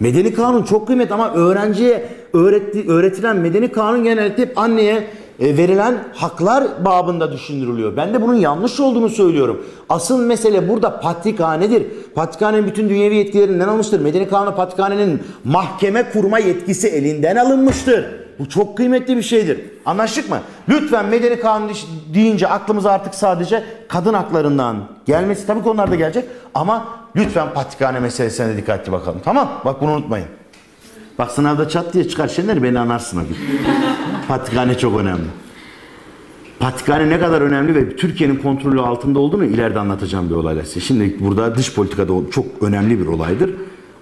Medeni kanun çok kıymet ama öğrenciye öğretti, öğretilen medeni kanun genellikle hep anneye verilen haklar babında düşündürülüyor. Ben de bunun yanlış olduğunu söylüyorum. Asıl mesele burada patrikhanedir. Patrikhanenin bütün dünyevi yetkilerinden almıştır. Medeni kanun patrikhanenin mahkeme kurma yetkisi elinden alınmıştır. Bu çok kıymetli bir şeydir. Anlaştık mı? Lütfen medeni kanun deyince aklımıza artık sadece kadın haklarından gelmesi tabii ki onlar da gelecek ama lütfen patikhane meselesine de dikkatli bakalım. Tamam? Bak bunu unutmayın. Bak sınavda çat diye çıkar şeyler beni anarsın o gün. patikhane çok önemli. Patikhane ne kadar önemli ve Türkiye'nin kontrolü altında olduğunu ileride anlatacağım bir olayla size. Şimdi burada dış politikada çok önemli bir olaydır.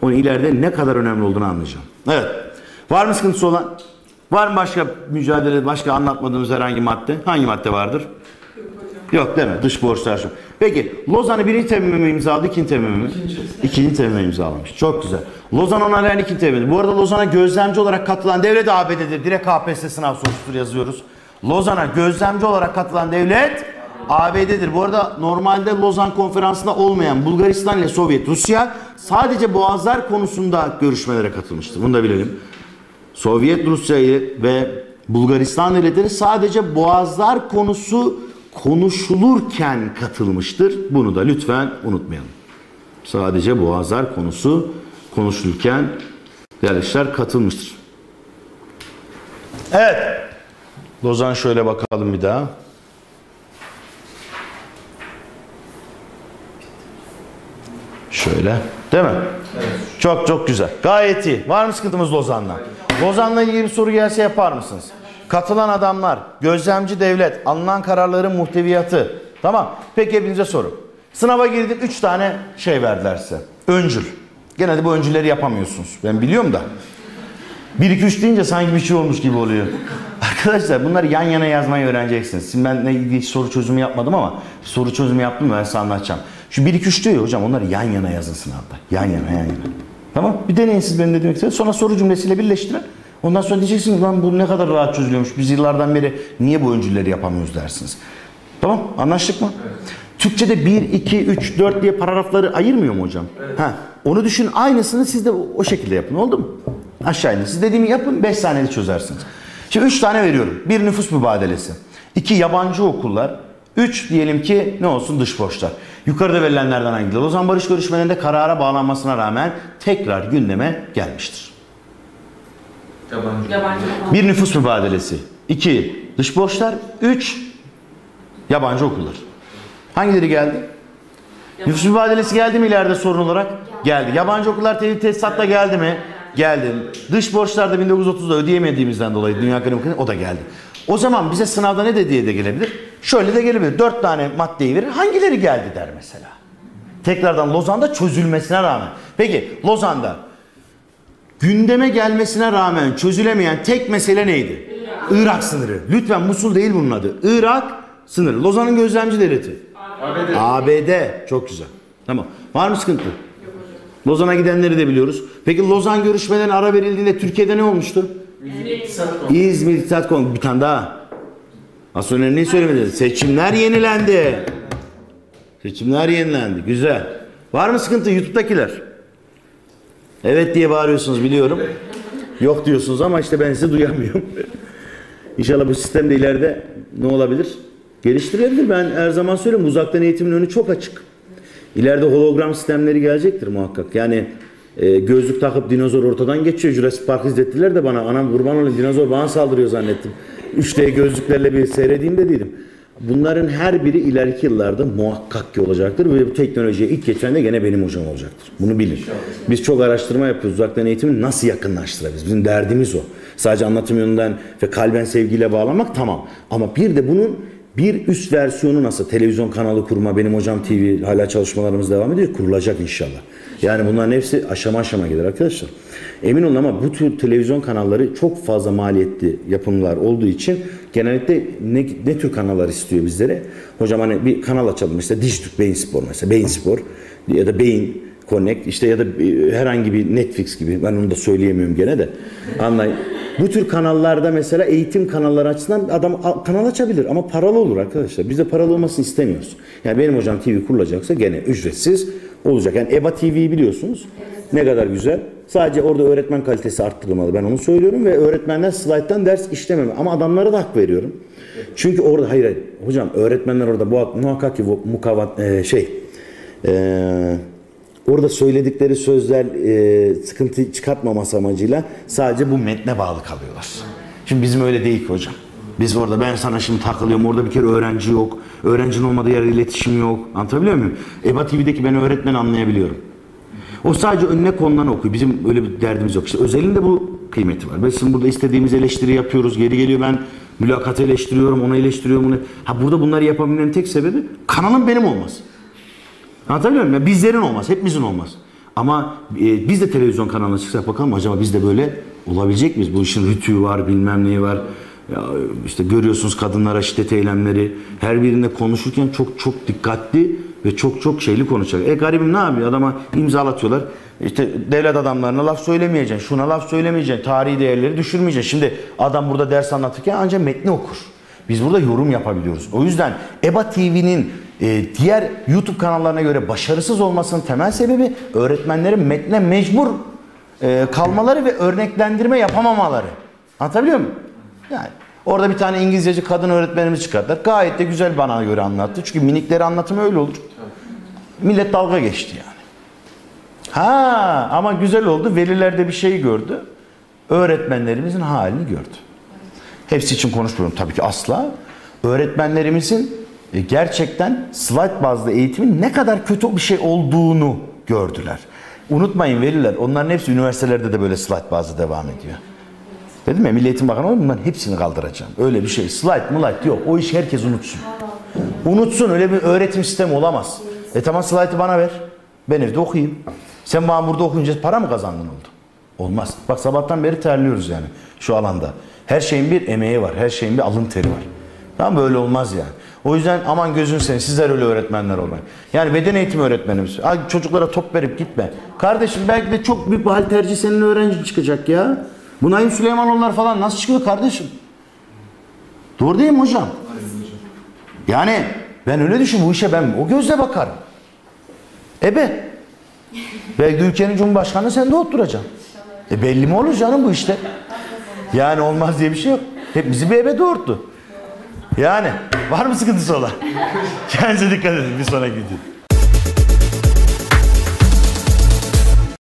Onu ileride ne kadar önemli olduğunu anlayacağım. Evet. Var mı sıkıntısı olan? Var mı başka mücadele, başka anlatmadığımız herhangi madde? Hangi madde vardır? Yok mi? Dış borçlar. Peki Lozan'ı birinci temmime imzaladı, ikinci temmime mi? İkinci. İkinci temmime imzalamış. Çok güzel. Lozan onaylayan ikinci temmime. Bu arada Lozan'a gözlemci olarak katılan devlet ABD'dir. Direkt KPSS sınav sorusudur yazıyoruz. Lozan'a gözlemci olarak katılan devlet ABD'dir. Bu arada normalde Lozan konferansında olmayan Bulgaristan ile Sovyet Rusya sadece boğazlar konusunda görüşmelere katılmıştır. Bunu da bilelim. Sovyet Rusya'yı ve Bulgaristan devletleri sadece boğazlar konusu konuşulurken katılmıştır. Bunu da lütfen unutmayalım. Sadece boğazlar konusu konuşulurken devletler katılmıştır. Evet. Lozan şöyle bakalım bir daha. Şöyle. Değil mi? Evet. Çok çok güzel. Gayet iyi. Var mı sıkıntımız Lozan'la? Lozan'la ilgili bir soru gelse yapar mısınız? Katılan adamlar, gözlemci devlet, alınan kararların muhteviyatı. Tamam. Peki hepinize soru. Sınava girdim 3 tane şey verdiler size. Öncül. Genelde bu öncülleri yapamıyorsunuz. Ben biliyorum da. 1 2 3 deyince sanki bir şey olmuş gibi oluyor. Arkadaşlar bunları yan yana yazmayı öğreneceksiniz. Şimdi ben ilgili soru çözümü yapmadım ama soru çözümü yaptım ben size anlatacağım. Şu 1 2 3 diyor hocam onları yan yana yazın sınavda. Yan yana yan yana. Tamam? Bir deneyin siz benim ne demek istediğimi. Sonra soru cümlesiyle birleştirin. Ondan sonra diyeceksiniz lan bu ne kadar rahat çözülüyormuş. Biz yıllardan beri niye bu öncülleri yapamıyoruz dersiniz. Tamam? Anlaştık mı? Evet. Türkçe'de 1, 2, 3, 4 diye paragrafları ayırmıyor mu hocam? Evet. Ha, onu düşün aynısını siz de o şekilde yapın oldu mu? Aşağı inin. Siz dediğimi yapın 5 saniyede çözersiniz. Şimdi 3 tane veriyorum. Bir nüfus mübadelesi. 2 yabancı okullar. 3 diyelim ki ne olsun dış borçlar. Yukarıda verilenlerden hangileri? O zaman barış görüşmelerinde karara bağlanmasına rağmen tekrar gündeme gelmiştir. Yabancı. Yabancı. Bir nüfus mübadelesi. İki dış borçlar. Üç yabancı okullar. Hangileri geldi? Yabancı. Nüfus mübadelesi geldi mi ileride sorun olarak? Geldi. geldi. Yabancı okullar tevhid tesisatla geldi mi? Geldi. Dış borçlar da 1930'da ödeyemediğimizden dolayı Dünya Ekonomik o da geldi. O zaman bize sınavda ne dediği de gelebilir? Şöyle de gelebilir. Dört tane maddeyi verir. Hangileri geldi der mesela. Tekrardan Lozan'da çözülmesine rağmen. Peki Lozan'da gündeme gelmesine rağmen çözülemeyen tek mesele neydi? Irak, Irak sınırı. Lütfen Musul değil bunun adı. Irak sınırı. Lozan'ın gözlemci devleti. ABD. ABD. Çok güzel. Tamam. Var mı sıkıntı? Lozan'a gidenleri de biliyoruz. Peki Lozan görüşmelerine ara verildiğinde Türkiye'de ne olmuştu? İktisat. İzmir İttihat Kongresu. Bir tane daha. Asıl önemliyi söylemedi. Seçimler yenilendi. Seçimler yenilendi. Güzel. Var mı sıkıntı YouTube'dakiler? Evet diye bağırıyorsunuz biliyorum. Yok diyorsunuz ama işte ben sizi duyamıyorum. İnşallah bu sistem de ileride ne olabilir? Geliştirilebilir. Ben her zaman söylüyorum uzaktan eğitimin önü çok açık. İleride hologram sistemleri gelecektir muhakkak. Yani e, gözlük takıp dinozor ortadan geçiyor. Jurassic Park izlettiler de bana anam kurban olayım dinozor bana saldırıyor zannettim. 3D gözlüklerle bir seyredeyim de dedim. Bunların her biri ileriki yıllarda muhakkak ki olacaktır ve bu teknolojiye ilk geçen de gene benim hocam olacaktır. Bunu bilin. Biz çok araştırma yapıyoruz. Uzaktan eğitimi nasıl yakınlaştırabiliriz? Bizim derdimiz o. Sadece anlatım yönünden ve kalben sevgiyle bağlamak tamam. Ama bir de bunun bir üst versiyonu nasıl? Televizyon kanalı kurma, benim hocam TV hala çalışmalarımız devam ediyor. Kurulacak inşallah. Yani bunların hepsi aşama aşama gelir arkadaşlar. Emin olun ama bu tür televizyon kanalları çok fazla maliyetli yapımlar olduğu için genellikle ne, ne tür kanallar istiyor bizlere? Hocam hani bir kanal açalım işte Dijitürk Beyin Spor mesela Beyin Spor ya da Beyin Connect işte ya da herhangi bir Netflix gibi ben onu da söyleyemiyorum gene de anlayın. Bu tür kanallarda mesela eğitim kanalları açısından adam kanal açabilir ama paralı olur arkadaşlar. Biz de paralı olmasını istemiyoruz. Yani benim hocam TV kurulacaksa gene ücretsiz olacak. Yani EBA TV'yi biliyorsunuz. Ne kadar güzel. Sadece orada öğretmen kalitesi arttırılmalı. Ben onu söylüyorum ve öğretmenler slayttan ders işlememe. Ama adamlara da hak veriyorum. Çünkü orada hayır, hayır hocam öğretmenler orada bu muhakkak ki bu mukavat e, şey e, orada söyledikleri sözler e, sıkıntı çıkartmaması amacıyla sadece bu metne bağlı kalıyorlar. Şimdi bizim öyle değil ki hocam. Biz orada ben sana şimdi takılıyorum. Orada bir kere öğrenci yok. Öğrencinin olmadığı yerde iletişim yok. Anlatabiliyor muyum? EBA TV'deki ben öğretmen anlayabiliyorum. O sadece önüne konulan okuyor. Bizim öyle bir derdimiz yok. İşte özelinde bu kıymeti var. Biz burada istediğimiz eleştiri yapıyoruz. Geri geliyor ben mülakatı eleştiriyorum, onu eleştiriyorum. Onu... Ha burada bunları yapabilmenin tek sebebi kanalın benim olması. Anlatabiliyor muyum? Bizlerin olmaz, hepimizin olmaz. Ama e, biz de televizyon kanalına çıksak bakalım acaba biz de böyle olabilecek miyiz? Bu işin rütüğü var, bilmem neyi var. Ya işte görüyorsunuz kadınlara şiddet eylemleri. Her birinde konuşurken çok çok dikkatli ve çok çok şeyli konuşacak. E garibim ne yapıyor? Adama imzalatıyorlar. İşte devlet adamlarına laf söylemeyeceksin, şuna laf söylemeyeceksin, tarihi değerleri düşürmeyeceksin. Şimdi adam burada ders anlatırken ancak metni okur. Biz burada yorum yapabiliyoruz. O yüzden EBA TV'nin e, diğer YouTube kanallarına göre başarısız olmasının temel sebebi öğretmenlerin metne mecbur e, kalmaları ve örneklendirme yapamamaları. Anlatabiliyor muyum? Yani orada bir tane İngilizceci kadın öğretmenimiz çıkarttılar. Gayet de güzel bana göre anlattı. Çünkü minikleri anlatımı öyle olur. Millet dalga geçti yani. Ha ama güzel oldu. Velilerde bir şey gördü. Öğretmenlerimizin halini gördü. Hepsi için konuşmuyorum tabii ki asla. Öğretmenlerimizin gerçekten slide bazlı eğitimin ne kadar kötü bir şey olduğunu gördüler. Unutmayın veliler, onların hepsi üniversitelerde de böyle slide bazlı devam ediyor. Dedim ya Milli Eğitim Bakanı olarak bunların hepsini kaldıracağım. Öyle bir şey. Slide mılite yok. O iş herkes unutsun. Unutsun. Öyle bir öğretim sistemi olamaz. E tamam slide'ı bana ver. Ben evde okuyayım. Sen bana burada okuyunca para mı kazandın oldu? Olmaz. Bak sabahtan beri terliyoruz yani şu alanda. Her şeyin bir emeği var. Her şeyin bir alın teri var. Tamam böyle olmaz yani. O yüzden aman gözün senin sizler öyle öğretmenler olmayın. Yani beden eğitimi öğretmenimiz. Ay çocuklara top verip gitme. Kardeşim belki de çok büyük bir halterci senin öğrencin çıkacak ya. Bu Naim Süleymanoğullar falan nasıl çıkıyor kardeşim? Doğru değil mi hocam? Yani ben öyle düşün bu işe ben o gözle bakarım. Ebe. Belki de ülkenin cumhurbaşkanı sen de otturacaksın. E belli mi olur canım bu işte? Yani olmaz diye bir şey yok. Hepimizi bir ebe doğurttu. Yani var mı sıkıntısı olan? Kendinize dikkat edin bir sonraki video.